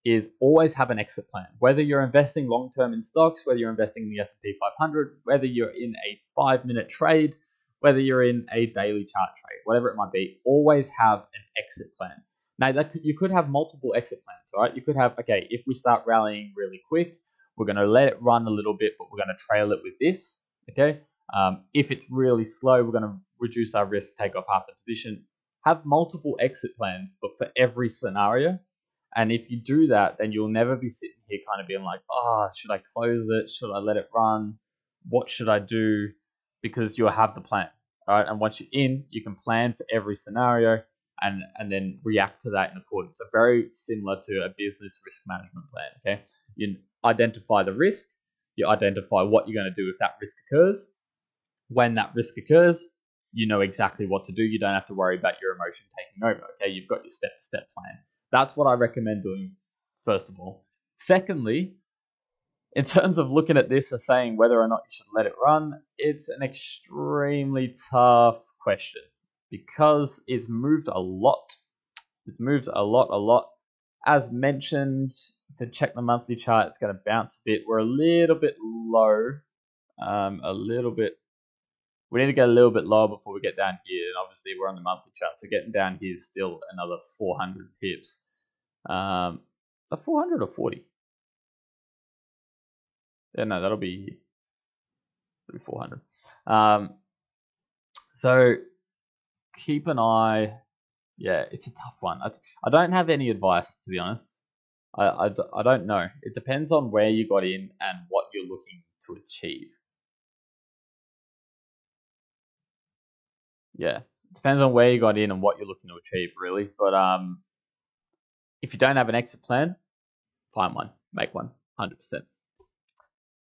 [SPEAKER 1] Is always have an exit plan. Whether you're investing long term in stocks, whether you're investing in the S&P 500, whether you're in a five minute trade, whether you're in a daily chart trade, whatever it might be, always have an exit plan. Now, that you could have multiple exit plans, right? You could have, okay, if we start rallying really quick, we're going to let it run a little bit, but we're going to trail it with this, okay? Um, if it's really slow, we're going to reduce our risk, take off half the position. Have multiple exit plans, but for every scenario. And if you do that, then you'll never be sitting here kind of being like, oh, should I close it? Should I let it run? What should I do? Because you'll have the plan. All right. And once you're in, you can plan for every scenario and, and then react to that in accordance. So very similar to a business risk management plan. Okay. You identify the risk, you identify what you're going to do if that risk occurs, when that risk occurs, you know exactly what to do. You don't have to worry about your emotion taking over. Okay, you've got your step to step plan. That's what I recommend doing, first of all. Secondly, in terms of looking at this and saying whether or not you should let it run, it's an extremely tough question because it's moved a lot. It's moved a lot, a lot. As mentioned, to check the monthly chart, it's going to bounce a bit. We're a little bit low, um, a little bit we need to get a little bit lower before we get down here. And obviously, we're on the monthly chart, so getting down here is still another 400 pips. Um, a 400 or 40? Yeah, no, that'll be, that'll be 400. Um, so keep an eye. Yeah, it's a tough one. I, I don't have any advice, to be honest. I, I, I don't know. It depends on where you got in and what you're looking to achieve. Yeah, depends on where you got in and what you're looking to achieve, really. But um, if you don't have an exit plan, find one, make one, 100%.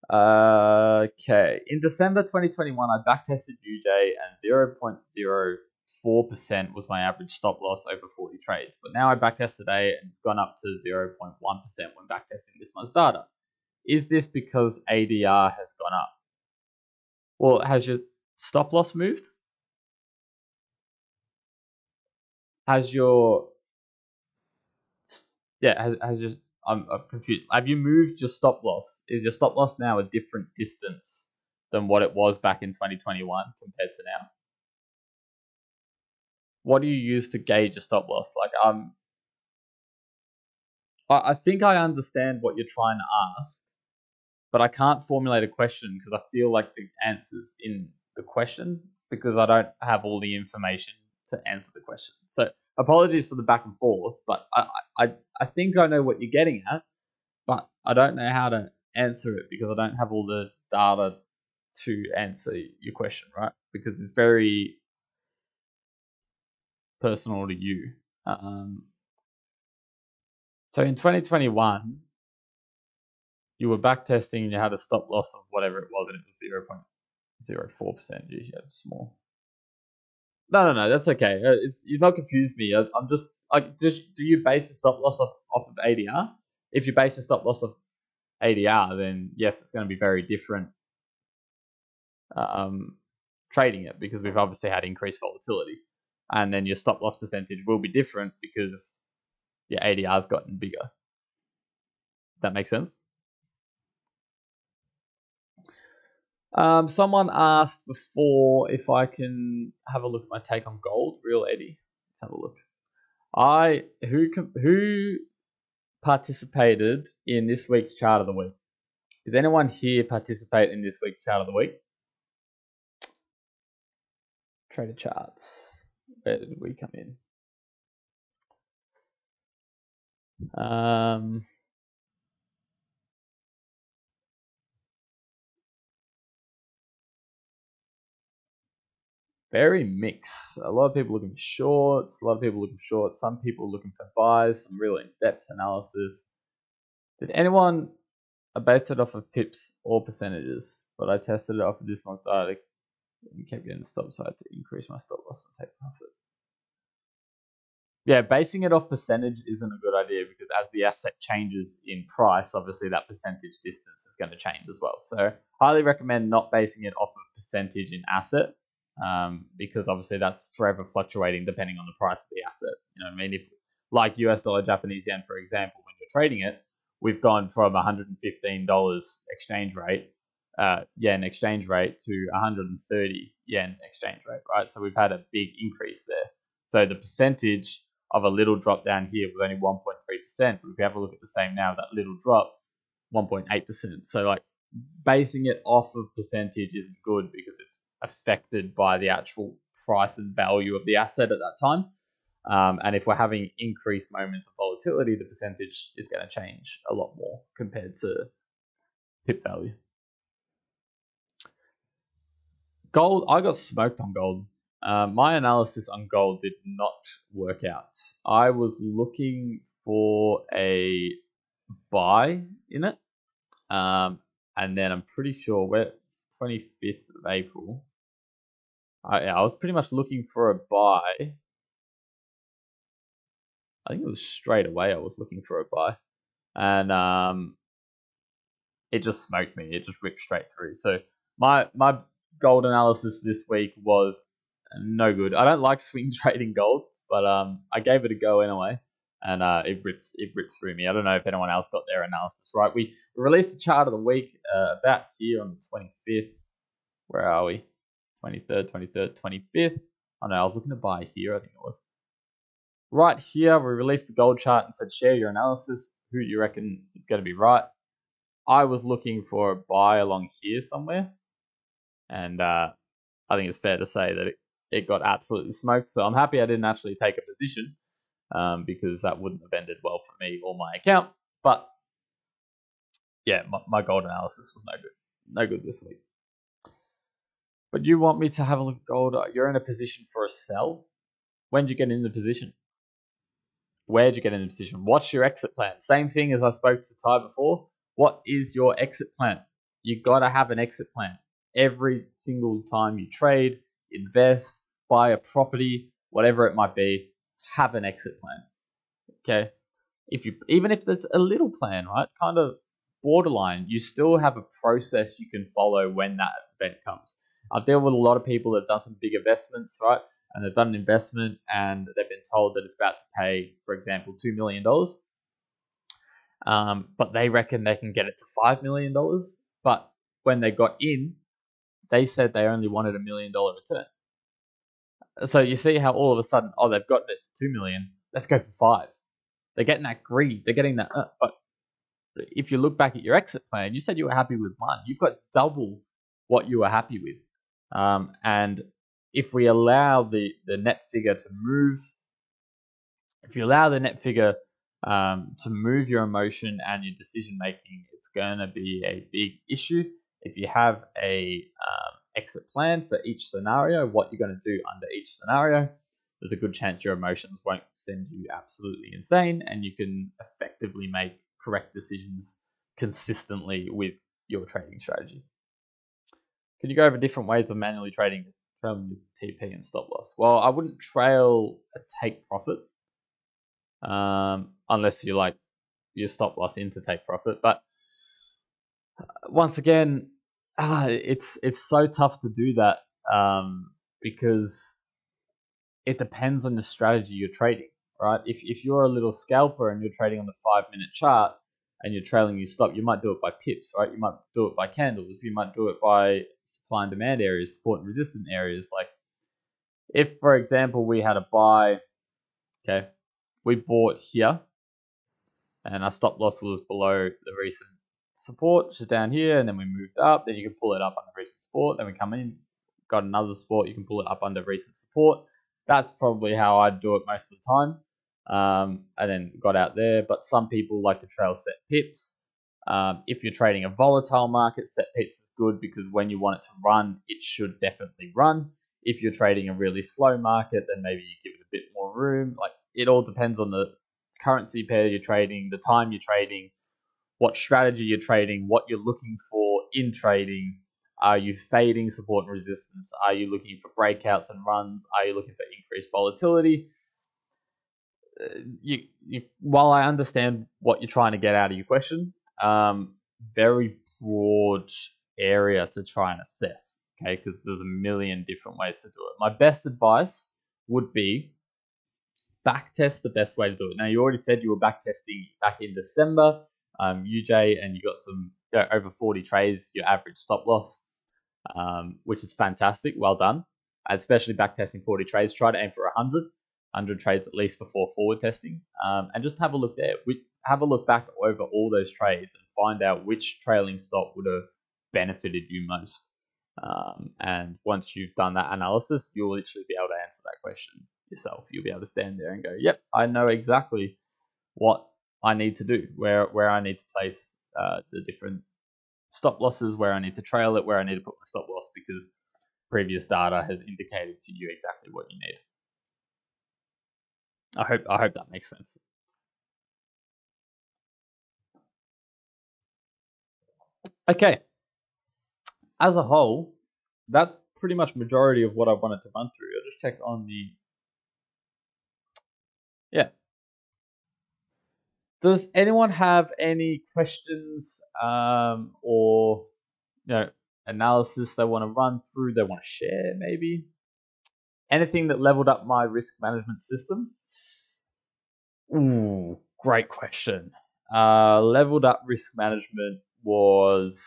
[SPEAKER 1] Uh, okay, in December 2021, I backtested UJ and 0.04% was my average stop loss over 40 trades. But now I backtest today and it's gone up to 0.1% when backtesting this month's data. Is this because ADR has gone up? Well, has your stop loss moved? Has your yeah has, has your I'm, I'm confused. Have you moved your stop loss? Is your stop loss now a different distance than what it was back in 2021 compared to now? What do you use to gauge a stop loss? Like um, I, I think I understand what you're trying to ask, but I can't formulate a question because I feel like the answer's in the question because I don't have all the information to answer the question. So apologies for the back and forth, but I, I, I think I know what you're getting at, but I don't know how to answer it because I don't have all the data to answer your question, right? Because it's very personal to you. Um, so in 2021, you were back testing and you had a stop loss of whatever it was, and it was 0.04%. You had small. No, no, no, that's okay. Uh, it's, you've not confused me. I, am just like, just, do you base your stop loss off, off of ADR? If you base your stop loss off ADR, then yes, it's going to be very different um, trading it because we've obviously had increased volatility, and then your stop loss percentage will be different because your ADR's gotten bigger. That makes sense. Um, someone asked before if I can have a look at my take on gold. Real Eddie, let's have a look. I who who participated in this week's chart of the week? Does anyone here participate in this week's chart of the week? Trader charts. Where did we come in? Um, very mixed. A lot of people looking for shorts, a lot of people looking for shorts, some people looking for buys, some real in-depth analysis. Did anyone I based it off of pips or percentages, but I tested it off of this month's data and kept getting the stop so I had to increase my stop loss and take profit. Yeah, basing it off percentage isn't a good idea because as the asset changes in price, obviously that percentage distance is going to change as well. So, highly recommend not basing it off of percentage in asset um, because obviously that's forever fluctuating depending on the price of the asset. You know, I mean, if like US dollar, Japanese yen, for example, when you're trading it, we've gone from $115 exchange rate, uh, yen exchange rate to 130 yen exchange rate, right? So we've had a big increase there. So the percentage of a little drop down here was only 1.3%. But if we have a look at the same now, that little drop, 1.8%. So like basing it off of percentage isn't good because it's affected by the actual price and value of the asset at that time. Um, and if we're having increased moments of volatility, the percentage is going to change a lot more compared to pip value. Gold, I got smoked on gold. Uh, my analysis on gold did not work out. I was looking for a buy in it, um, and then I'm pretty sure we're 25th of April. I, I was pretty much looking for a buy. I think it was straight away I was looking for a buy. And um, it just smoked me. It just ripped straight through. So my my gold analysis this week was no good. I don't like <laughs> swing trading gold, but um, I gave it a go anyway and uh, it ripped it ripped through me. I don't know if anyone else got their analysis right. We, released a chart of the week uh, about here on the 25th. Where are we? 23rd, 23rd, 25th. Oh know I was looking to buy here. I think it was right here. We released the gold chart and said share your analysis. who do you reckon is going to be right? I was looking for a buy along here somewhere, and uh, I think it's fair to say that it, it got absolutely smoked. So I'm happy I didn't actually take a position um, because that wouldn't have ended well for me or my account. But yeah, my, my gold analysis was no good, no good this week. But you want me to have a look at gold? You're in a position for a sell. When did you get in the position? Where did you get in the position? What's your exit plan? Same thing as I spoke to Ty before. What is your exit plan? You gotta have an exit plan every single time you trade, invest, buy a property, whatever it might be. Have an exit plan. Okay, if you even if there's a little plan, right, kind of borderline, you still have a process you can follow when that event comes. I've dealt with a lot of people that have done some big investments, right? And they've done an investment and they've been told that it's about to pay, for example, $2 million. Um, but they reckon they can get it to $5 million. But when they got in, they said they only wanted a million dollar return. So you see how all of a sudden, oh, they've gotten it to 2 million. Let's go for five. They're getting that greed. They're getting that. Uh, but if you look back at your exit plan, you said you were happy with one. You've got double what you were happy with. Um, and if we allow the, the net figure to move, if you allow the net figure um, to move your emotion and your decision making, it's going to be a big issue. If you have a um, exit plan for each scenario, what you're going to do under each scenario, there's a good chance your emotions won't send you absolutely insane, and you can effectively make correct decisions consistently with your trading strategy. Can you go over different ways of manually trading your TP and stop loss? Well, I wouldn't trail a take profit um, unless you like your stop loss into take profit. But uh, once again, ah, it's it's so tough to do that um, because it depends on the strategy you're trading, right? If if you're a little scalper and you're trading on the five minute chart, and you're trailing your stop, you might do it by pips, right? You might do it by candles. You might do it by supply and demand areas, support and resistance areas. Like if, for example, we had a buy, okay, we bought here, and our stop loss was below the recent support, which is down here, and then we moved up. Then you can pull it up under recent support. Then we come in, got another support. You can pull it up under recent support. That's probably how I do it most of the time um, and then got out there. But some people like to trail set pips. Um, if you're trading a volatile market, set pips is good because when you want it to run, it should definitely run. If you're trading a really slow market, then maybe you give it a bit more room. Like it all depends on the currency pair you're trading, the time you're trading, what strategy you're trading, what you're looking for in trading. Are you fading support and resistance? Are you looking for breakouts and runs? Are you looking for increased volatility? you, you, while I understand what you're trying to get out of your question, um, very broad area to try and assess. Okay, because there's a million different ways to do it. My best advice would be backtest the best way to do it. Now you already said you were backtesting back in December, um, UJ, and you got some you know, over 40 trades, your average stop loss, um, which is fantastic. Well done. Especially back testing 40 trades. Try to aim for 100. 100 trades at least before forward testing, um, and just have a look there. We, have a look back over all those trades and find out which trailing stop would have benefited you most. Um, and once you've done that analysis, you'll literally be able to answer that question yourself. You'll be able to stand there and go, "Yep, I know exactly what I need to do, where where I need to place uh, the different stop losses, where I need to trail it, where I need to put my stop loss, because previous data has indicated to you exactly what you need." I hope I hope that makes sense. Okay. As a whole, that's pretty much majority of what I wanted to run through. I'll just check on the Yeah. Does anyone have any questions um, or you know analysis they want to run through, they want to share maybe? anything that leveled up my risk management system? Ooh, great question. Uh, leveled up risk management was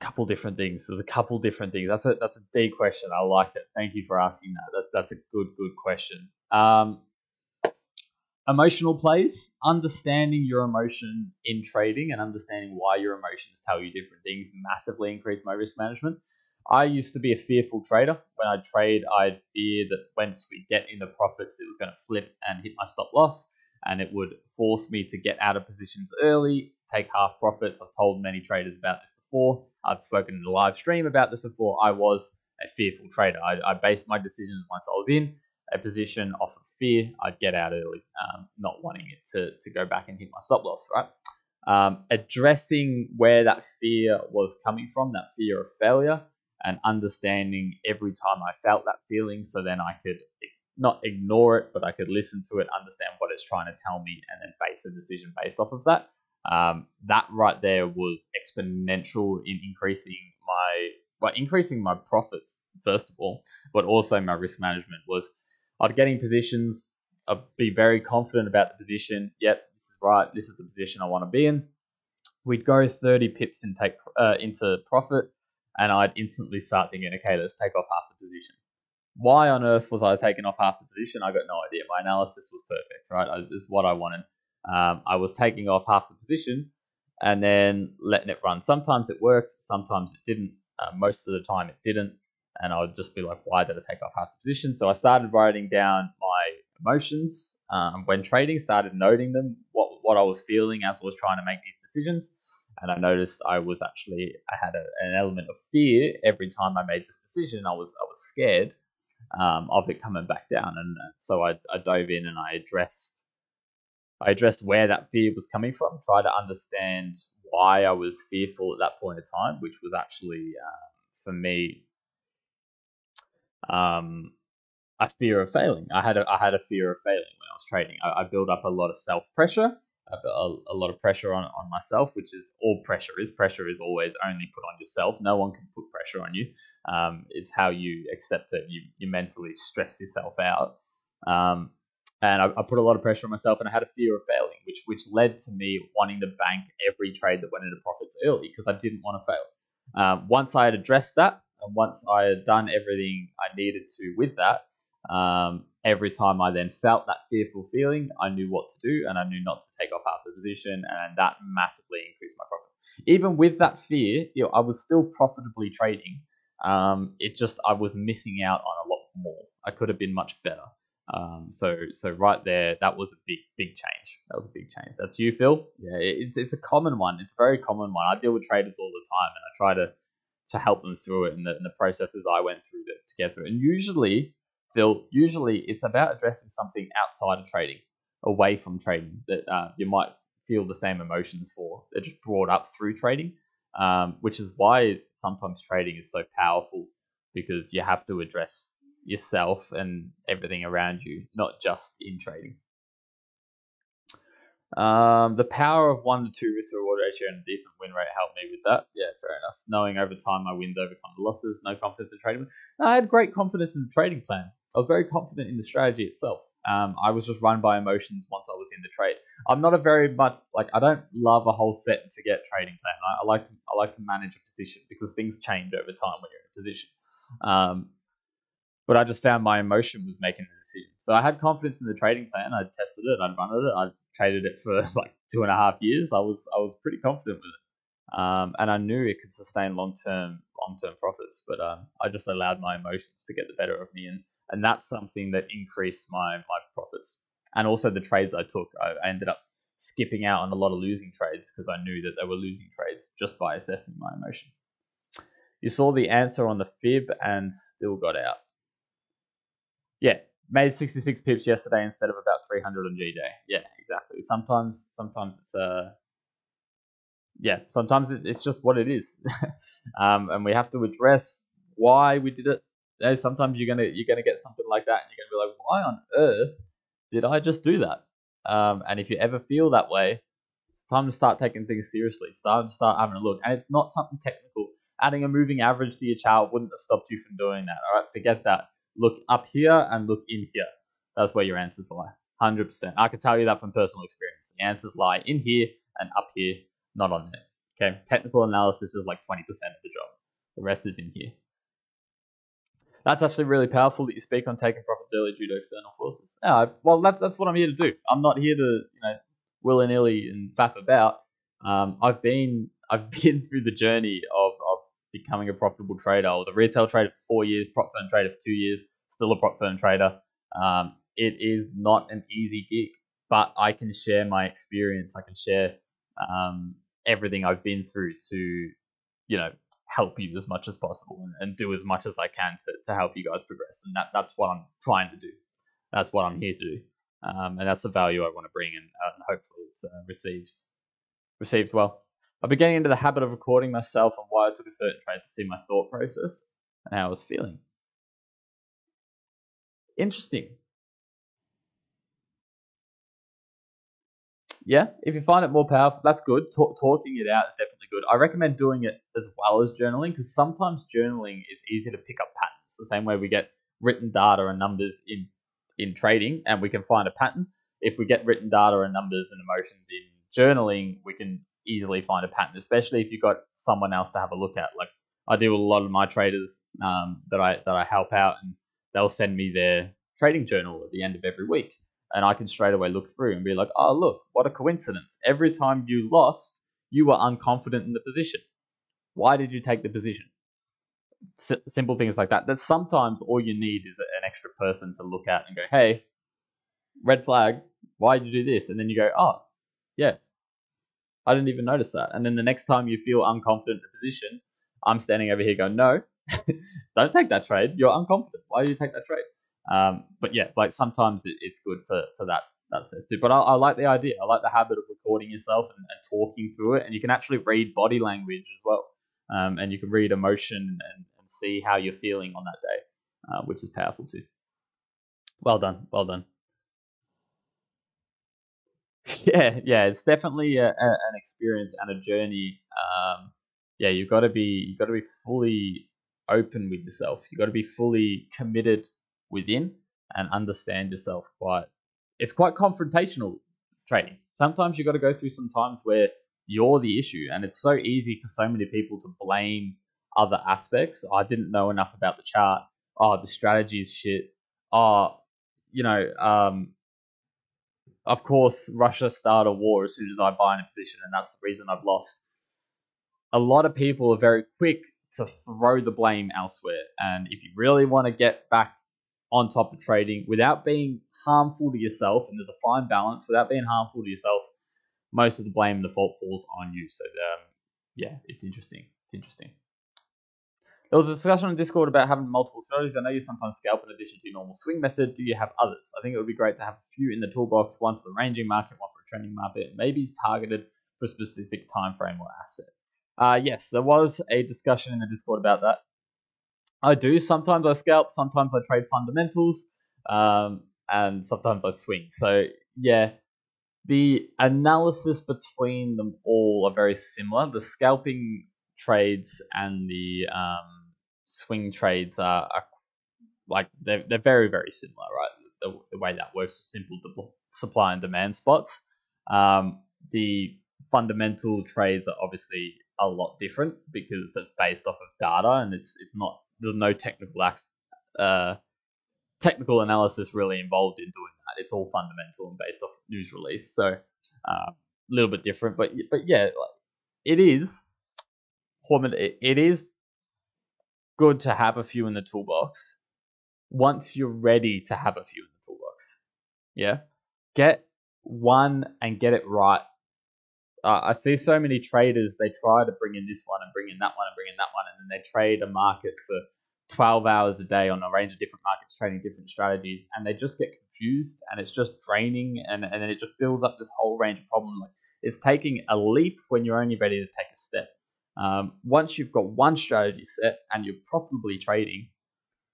[SPEAKER 1] a couple different things. There's a couple different things. That's a that's a deep question. I like it. Thank you for asking that. That's that's a good good question. Um, emotional plays, understanding your emotion in trading and understanding why your emotions tell you different things massively increase my risk management. I used to be a fearful trader. When I trade, I'd fear that once we get in the profits, it was going to flip and hit my stop loss, and it would force me to get out of positions early, take half profits. I've told many traders about this before. I've spoken in the live stream about this before. I was a fearful trader. I, I based my decisions once I was in a position off of fear, I'd get out early, um, not wanting it to, to go back and hit my stop loss, right? Um, addressing where that fear was coming from, that fear of failure, and understanding every time I felt that feeling, so then I could not ignore it, but I could listen to it, understand what it's trying to tell me, and then base a decision based off of that. Um, that right there was exponential in increasing my well, increasing my profits first of all, but also my risk management was I'd get in positions, I'd be very confident about the position. Yep, this is right. This is the position I want to be in. We'd go 30 pips and take uh, into profit, and I'd instantly start thinking, okay, let's take off half the position. Why on earth was I taking off half the position? I got no idea. My analysis was perfect, right? This is what I wanted. Um, I was taking off half the position and then letting it run. Sometimes it worked, sometimes it didn't. Uh, most of the time it didn't and I would just be like, why did I take off half the position? So I started writing down my emotions um, when trading, started noting them, what what I was feeling as I was trying to make these decisions, and I noticed I was actually I had a, an element of fear every time I made this decision. I was I was scared um, of it coming back down, and so I, I dove in and I addressed I addressed where that fear was coming from, tried to understand why I was fearful at that point in time, which was actually um, for me um, a fear of failing. I had a, I had a fear of failing when I was trading. I, I built up a lot of self pressure, a, a, lot of pressure on, on myself, which is all pressure is. Pressure is always only put on yourself. No one can put pressure on you. Um, it's how you accept it. You, you mentally stress yourself out. Um, and I, I, put a lot of pressure on myself, and I had a fear of failing, which which led to me wanting to bank every trade that went into profits early because I didn't want to fail. Um, once I had addressed that, and once I had done everything I needed to with that, um, every time I then felt that fearful feeling, I knew what to do and I knew not to take off half the position, and that massively increased my profit. Even with that fear, you know, I was still profitably trading. Um, it just I was missing out on a lot more. I could have been much better. Um, so so right there, that was a big big change. That was a big change. That's you, Phil. Yeah, it's it's a common one. It's a very common one. I deal with traders all the time, and I try to to help them through it and the, and the processes I went through to, to get through. And usually, Phil, usually it's about addressing something outside of trading, away from trading that uh, you might feel the same emotions for. They're just brought up through trading, um, which is why sometimes trading is so powerful because you have to address yourself and everything around you, not just in trading. Um, the power of one to two risk reward ratio and a decent win rate helped me with that. Yeah, fair enough. Knowing over time my wins overcome the losses, no confidence in trading. I had great confidence in the trading plan. I was very confident in the strategy itself. Um, I was just run by emotions once I was in the trade. I'm not a very much like I don't love a whole set and forget trading plan. I, I like to I like to manage a position because things change over time when you're in a position. Um, but I just found my emotion was making the decision. So I had confidence in the trading plan. I tested it. I'd run it. I traded it for <laughs> like two and a half years. I was I was pretty confident with it, um, and I knew it could sustain long term long term profits. But um, I just allowed my emotions to get the better of me, and and that's something that increased my my profits. And also the trades I took, I, I ended up skipping out on a lot of losing trades because I knew that they were losing trades just by assessing my emotion. You saw the answer on the fib and still got out made 66 pips yesterday instead of about 300 on GJ. Yeah, exactly. Sometimes, sometimes it's uh, yeah, sometimes it's just what it is, <laughs> um, and we have to address why we did it. You know, sometimes you're gonna you're gonna get something like that, and you're gonna be like, why on earth did I just do that? Um, and if you ever feel that way, it's time to start taking things seriously. Start to start having a look, and it's not something technical. Adding a moving average to your chart wouldn't have stopped you from doing that. All right, forget that look up here and look in here. That's where your answers lie. 100%. I can tell you that from personal experience. The answers lie in here and up here, not on there. Okay, technical analysis is like 20% of the job. The rest is in here. That's actually really powerful that you speak on taking profits early due to external forces. Yeah, well, that's that's what I'm here to do. I'm not here to you know willy nilly and faff about. Um, I've been I've <laughs> been through the journey of, of becoming a profitable trader. I was a retail trader for four years, prop firm trader for two years, still a prop firm trader. Um, it is not an easy gig, but I can share my experience. I can share um, everything I've been through to, you know, help you as much as possible and, and do as much as I can to, to help you guys progress. And that, that's what I'm trying to do. That's what I'm here to do. Um, and that's the value I want to bring, and, uh, hopefully it's uh, received received well. I've been getting into the habit of recording myself on why I took a certain trade to see my thought process and how I was feeling. Interesting. Yeah, if you find it more powerful, that's good. Talk, talking it out is definitely good. I recommend doing it as well as journaling because sometimes journaling is easy to pick up patterns. The same way we get written data and numbers in in trading, and we can find a pattern. If we get written data and numbers and emotions in journaling, we can easily find a pattern, especially if you've got someone else to have a look at. Like I deal with a lot of my traders um, that I that I help out, and they'll send me their trading journal at the end of every week, and I can straight away look through and be like, oh look, what a coincidence! Every time you lost, you were unconfident in the position. Why did you take the position? S- simple things like that. That sometimes all you need is an extra person to look at and go, hey, red flag. Why did you do this? And then you go, oh, yeah, I didn't even notice that. And then the next time you feel unconfident in the position, I'm standing over here going, no, <laughs> don't take that trade. You're unconfident. Why do you take that trade? Um, but yeah, like sometimes it, it's good for, for that that sense too. But I, I, like the idea. I like the habit of recording yourself and, and, talking through it, and you can actually read body language as well, um, and you can read emotion and, and, see how you're feeling on that day, uh, which is powerful too. Well done, well done. Yeah, yeah, it's definitely a, a, an experience and a journey. Um, yeah, you've got to be you've got to be fully open with yourself. You've got to be fully committed within and understand yourself. Quite, it's quite confrontational trading. Sometimes you've got to go through some times where you're the issue, and it's so easy for so many people to blame other aspects. I didn't know enough about the chart. Oh, the strategy is shit. Oh, you know, um, of course, Russia started a war as soon as I buy in a position, and that's the reason I've lost. A lot of people are very quick to throw the blame elsewhere, and if you really want to get back on top of trading without being harmful to yourself, and there's a fine balance, without being harmful to yourself, most of the blame and the fault falls on you. So, um, yeah, it's interesting. It's interesting. There was a discussion on Discord about having multiple strategies. I know you sometimes scalp in addition to your normal swing method. Do you have others? I think it would be great to have a few in the toolbox, one for the ranging market, one for a trending market, maybe targeted for a specific time frame or asset. Uh, yes, there was a discussion in the Discord about that. I do. Sometimes I scalp, sometimes I trade fundamentals, um, and sometimes I swing. So, yeah, the analysis between them all are very similar. The scalping trades and the um, swing trades are, are, like they're, they're very very similar, right? The, the way that works is simple supply and demand spots. Um, the fundamental trades are obviously a lot different because it's based off of data and it's it's not there's no technical uh, technical analysis really involved in doing that. It's all fundamental and based off news release, so uh, a little bit different. But but yeah, like, it is it, it is good to have a few in the toolbox once you're ready to have a few in the toolbox. Yeah. Get one and get it right. Uh, I see so many traders, they try to bring in this one and bring in that one and bring in that one, and then they trade a market for 12 hours a day on a range of different markets, trading different strategies, and they just get confused and it's just draining and, and then it just builds up this whole range of problems. Like it's taking a leap when you're only ready to take a step. Um, once you've got one strategy set and you're profitably trading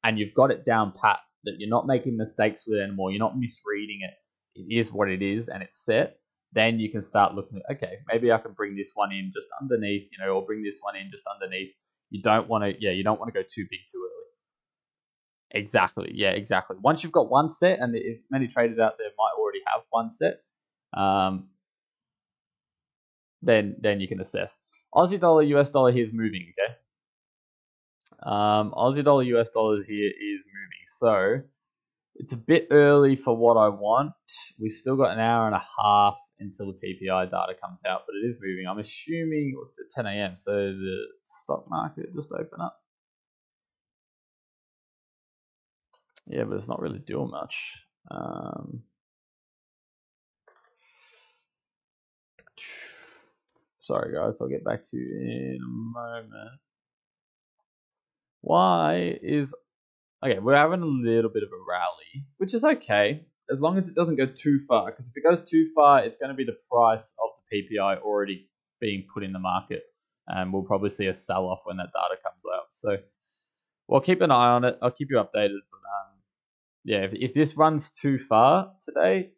[SPEAKER 1] and you've got it down pat that you're not making mistakes with it anymore, you're not misreading it, it is what it is and it's set, then you can start looking at, okay, maybe I can bring this one in just underneath, you know, or bring this one in just underneath. You don't want to, yeah, you don't want to go too big too early. Exactly, yeah, exactly. Once you've got one set, and if many traders out there might already have one set, um, then then you can assess. Aussie dollar, US dollar here is moving, okay? Um, Aussie dollar, US dollars here is moving. So it's a bit early for what I want. We've still got an hour and a half until the PPI data comes out, but it is moving. I'm assuming it's at 10 a.m. So the stock market just open up. Yeah, but it's not really doing much. Um, sorry, guys. I'll get back to you in a moment. Why is okay? We're having a little bit of a rally, which is okay as long as it doesn't go too far. Because if it goes too far, it's going to be the price of the PPI already being put in the market, and we'll probably see a sell off when that data comes out. So we'll keep an eye on it. I'll keep you updated. But um, yeah, if, if this runs too far today,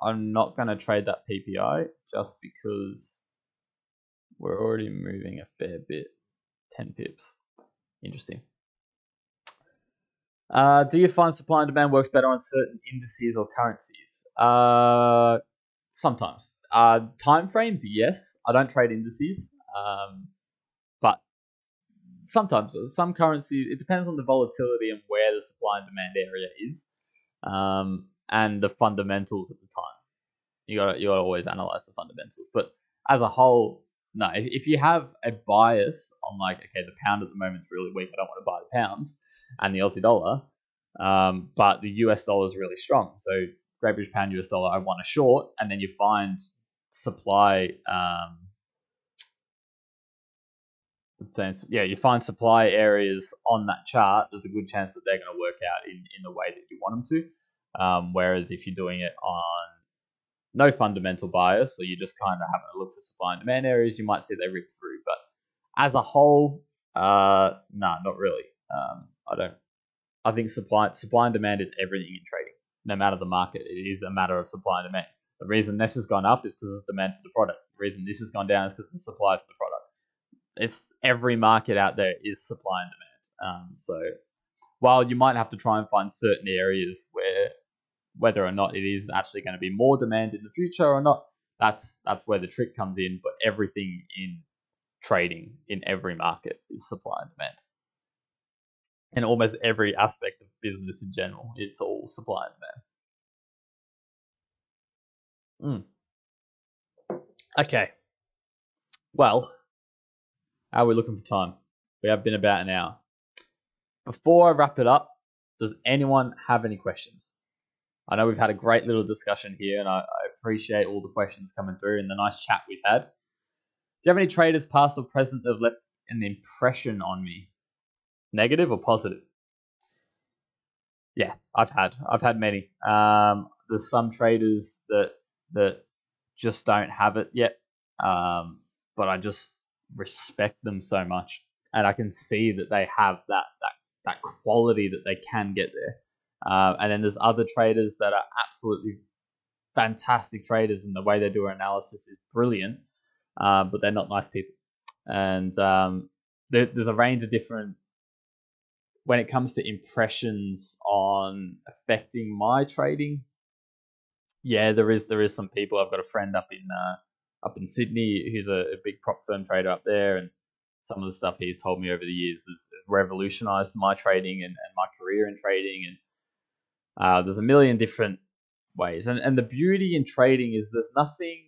[SPEAKER 1] I'm not going to trade that PPI just because we're already moving a fair bit. 10 pips. Interesting. Uh, do you find supply and demand works better on certain indices or currencies? Uh, sometimes. Uh, time frames, yes. I don't trade indices, um, but sometimes some currencies. It depends on the volatility and where the supply and demand area is, um, and the fundamentals at the time. You got you got to always analyze the fundamentals, but as a whole, no. If, you have a bias on like, okay, the pound at the moment is really weak. I don't want to buy the pound and the Aussie dollar. Um, but the US dollar is really strong. So Great British Pound, US dollar, I want a short, and then you find supply. Um, yeah, you find supply areas on that chart. There's a good chance that they're going to work out in, in the way that you want them to. Um, whereas if you're doing it on no fundamental bias, so you're just kind of having a look for supply and demand areas, you might see they rip through. But as a whole, uh, nah, not really. Um, I don't. I think supply supply and demand is everything in trading. No matter the market, it is a matter of supply and demand. The reason this has gone up is because of demand for the product. The reason this has gone down is because of the supply for the product. It's every market out there is supply and demand. Um, so while you might have to try and find certain areas where whether or not it is actually going to be more demand in the future or not, that's that's where the trick comes in. But everything in trading in every market is supply and demand And almost every aspect of business in general. It's all supply and demand. Mm. Okay. Well, how are we looking for time? We have been about an hour. Before I wrap it up, does anyone have any questions? I know we've had a great little discussion here, and I, I appreciate all the questions coming through and the nice chat we've had. Do you have any traders, past or present, that have left an impression on me? negative or positive? Yeah, I've had I've had many. Um, there's some traders that that just don't have it yet, um, but I just respect them so much, and I can see that they have that that that quality that they can get there. Uh, and then there's other traders that are absolutely fantastic traders, and the way they do analysis is brilliant, uh, but they're not nice people. And um, there, there's a range of different when it comes to impressions on affecting my trading, yeah, there is there is some people. I've got a friend up in uh, up in Sydney who's a, a, big prop firm trader up there, and some of the stuff he's told me over the years has revolutionized my trading and, and my career in trading. And uh, there's a million different ways, and and the beauty in trading is there's nothing,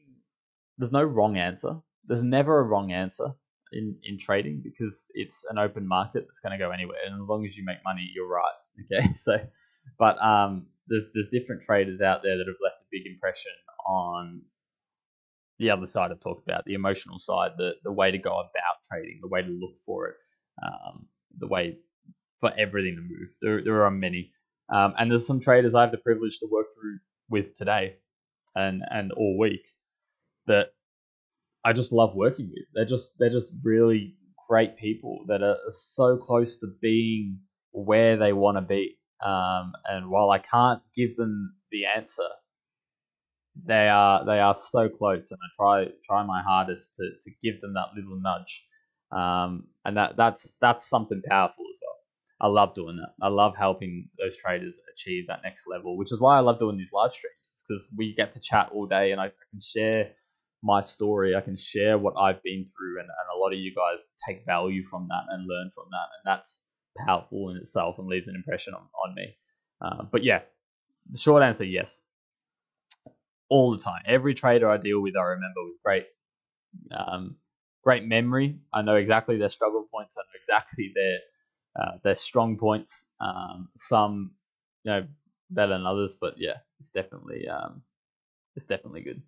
[SPEAKER 1] there's no wrong answer. There's never a wrong answer in, in trading because it's an open market that's going to go anywhere. And as long as you make money, you're right. <laughs> Okay. So, but um, there's, there's different traders out there that have left a big impression on the other side I've talked about, the emotional side, the, the way to go about trading, the way to look for it, um, the way for everything to move. There, there are many. Um, and there's some traders I have the privilege to work through with today and, and all week that I just love working with. They're just they're just really great people that are so close to being where they want to be. Um, and while I can't give them the answer, they are they are so close, and I try try my hardest to, to give them that little nudge. Um, and that that's that's something powerful as well. I love doing that. I love helping those traders achieve that next level, which is why I love doing these live streams because we get to chat all day, and I, can share my story. I can share what I've been through, and, and a lot of you guys take value from that and learn from that. And that's powerful in itself and leaves an impression on, on me. Uh, but yeah, the short answer yes. All the time. Every trader I deal with, I remember with great, um, great memory. I know exactly their struggle points. I know exactly their uh, their strong points. Um, some, you know, better than others, but yeah, it's definitely um, it's definitely good.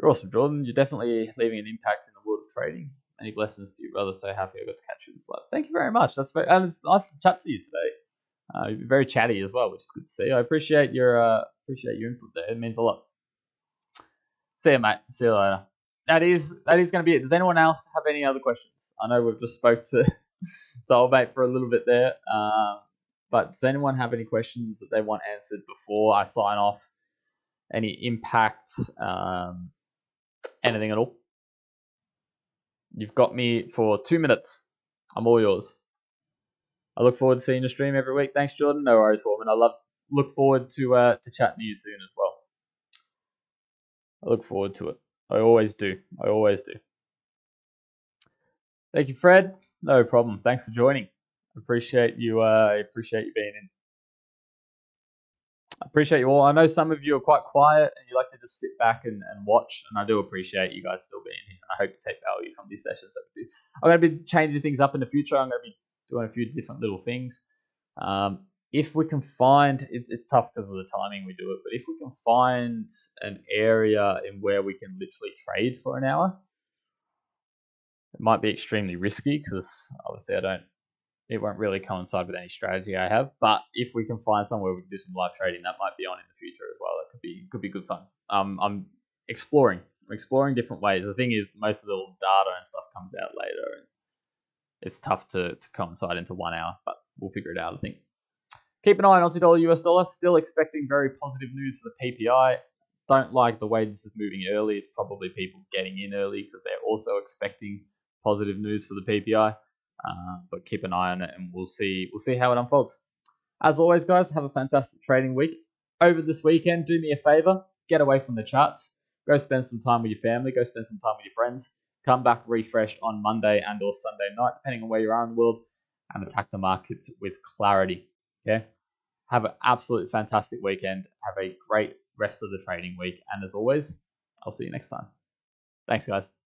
[SPEAKER 1] You're awesome, Jordon. You're definitely leaving an impact in the world of trading. Many blessings to you, brother. So happy I got to catch you in this live. Thank you very much. That's very, and it's nice to chat to you today. Uh, you're very chatty as well, which is good to see. I appreciate your uh, appreciate your input there. It means a lot. See you, mate. See you later. That is that is going to be it. Does anyone else have any other questions? I know we've just spoke to to old mate for a little bit there. Um, but does anyone have any questions that they want answered before I sign off? Any impact? Um, anything at all? You've got me for two minutes. I'm all yours. I look forward to seeing your stream every week. Thanks, Jordon. No worries, Foreman. I love look forward to uh, to chatting to you soon as well. I look forward to it. I always do. I always do. Thank you, Fred. No problem. Thanks for joining. Appreciate you. Uh, appreciate you being in. I appreciate you all. I know some of you are quite quiet and you like to just sit back and, and watch, and I do appreciate you guys still being here. I hope you take value from these sessions. I'm going to be changing things up in the future. I'm going to be doing a few different little things. Um, if we can find, it's, it's tough because of the timing we do it, but if we can find an area in where we can literally trade for an hour, it might be extremely risky because obviously I don't it won't really coincide with any strategy I have. But if we can find somewhere we can do some live trading, that might be on in the future as well. That could be could be good fun. Um, I'm exploring. I'm exploring different ways. The thing is, most of the data and stuff comes out later, and it's tough to, to coincide into one hour. But we'll figure it out. I think. Keep an eye on Aussie dollar, US dollar. Still expecting very positive news for the PPI. Don't like the way this is moving early. It's probably people getting in early because they're also expecting positive news for the PPI. Uh, but keep an eye on it, and we'll see we'll see how it unfolds. As always, guys, have a fantastic trading week. Over this weekend, do me a favor, get away from the charts, go spend some time with your family, go spend some time with your friends. Come back refreshed on Monday and or Sunday night, depending on where you are in the world, and attack the markets with clarity. Okay. Have an absolute fantastic weekend. Have a great rest of the trading week. And as always, I'll see you next time. Thanks, guys.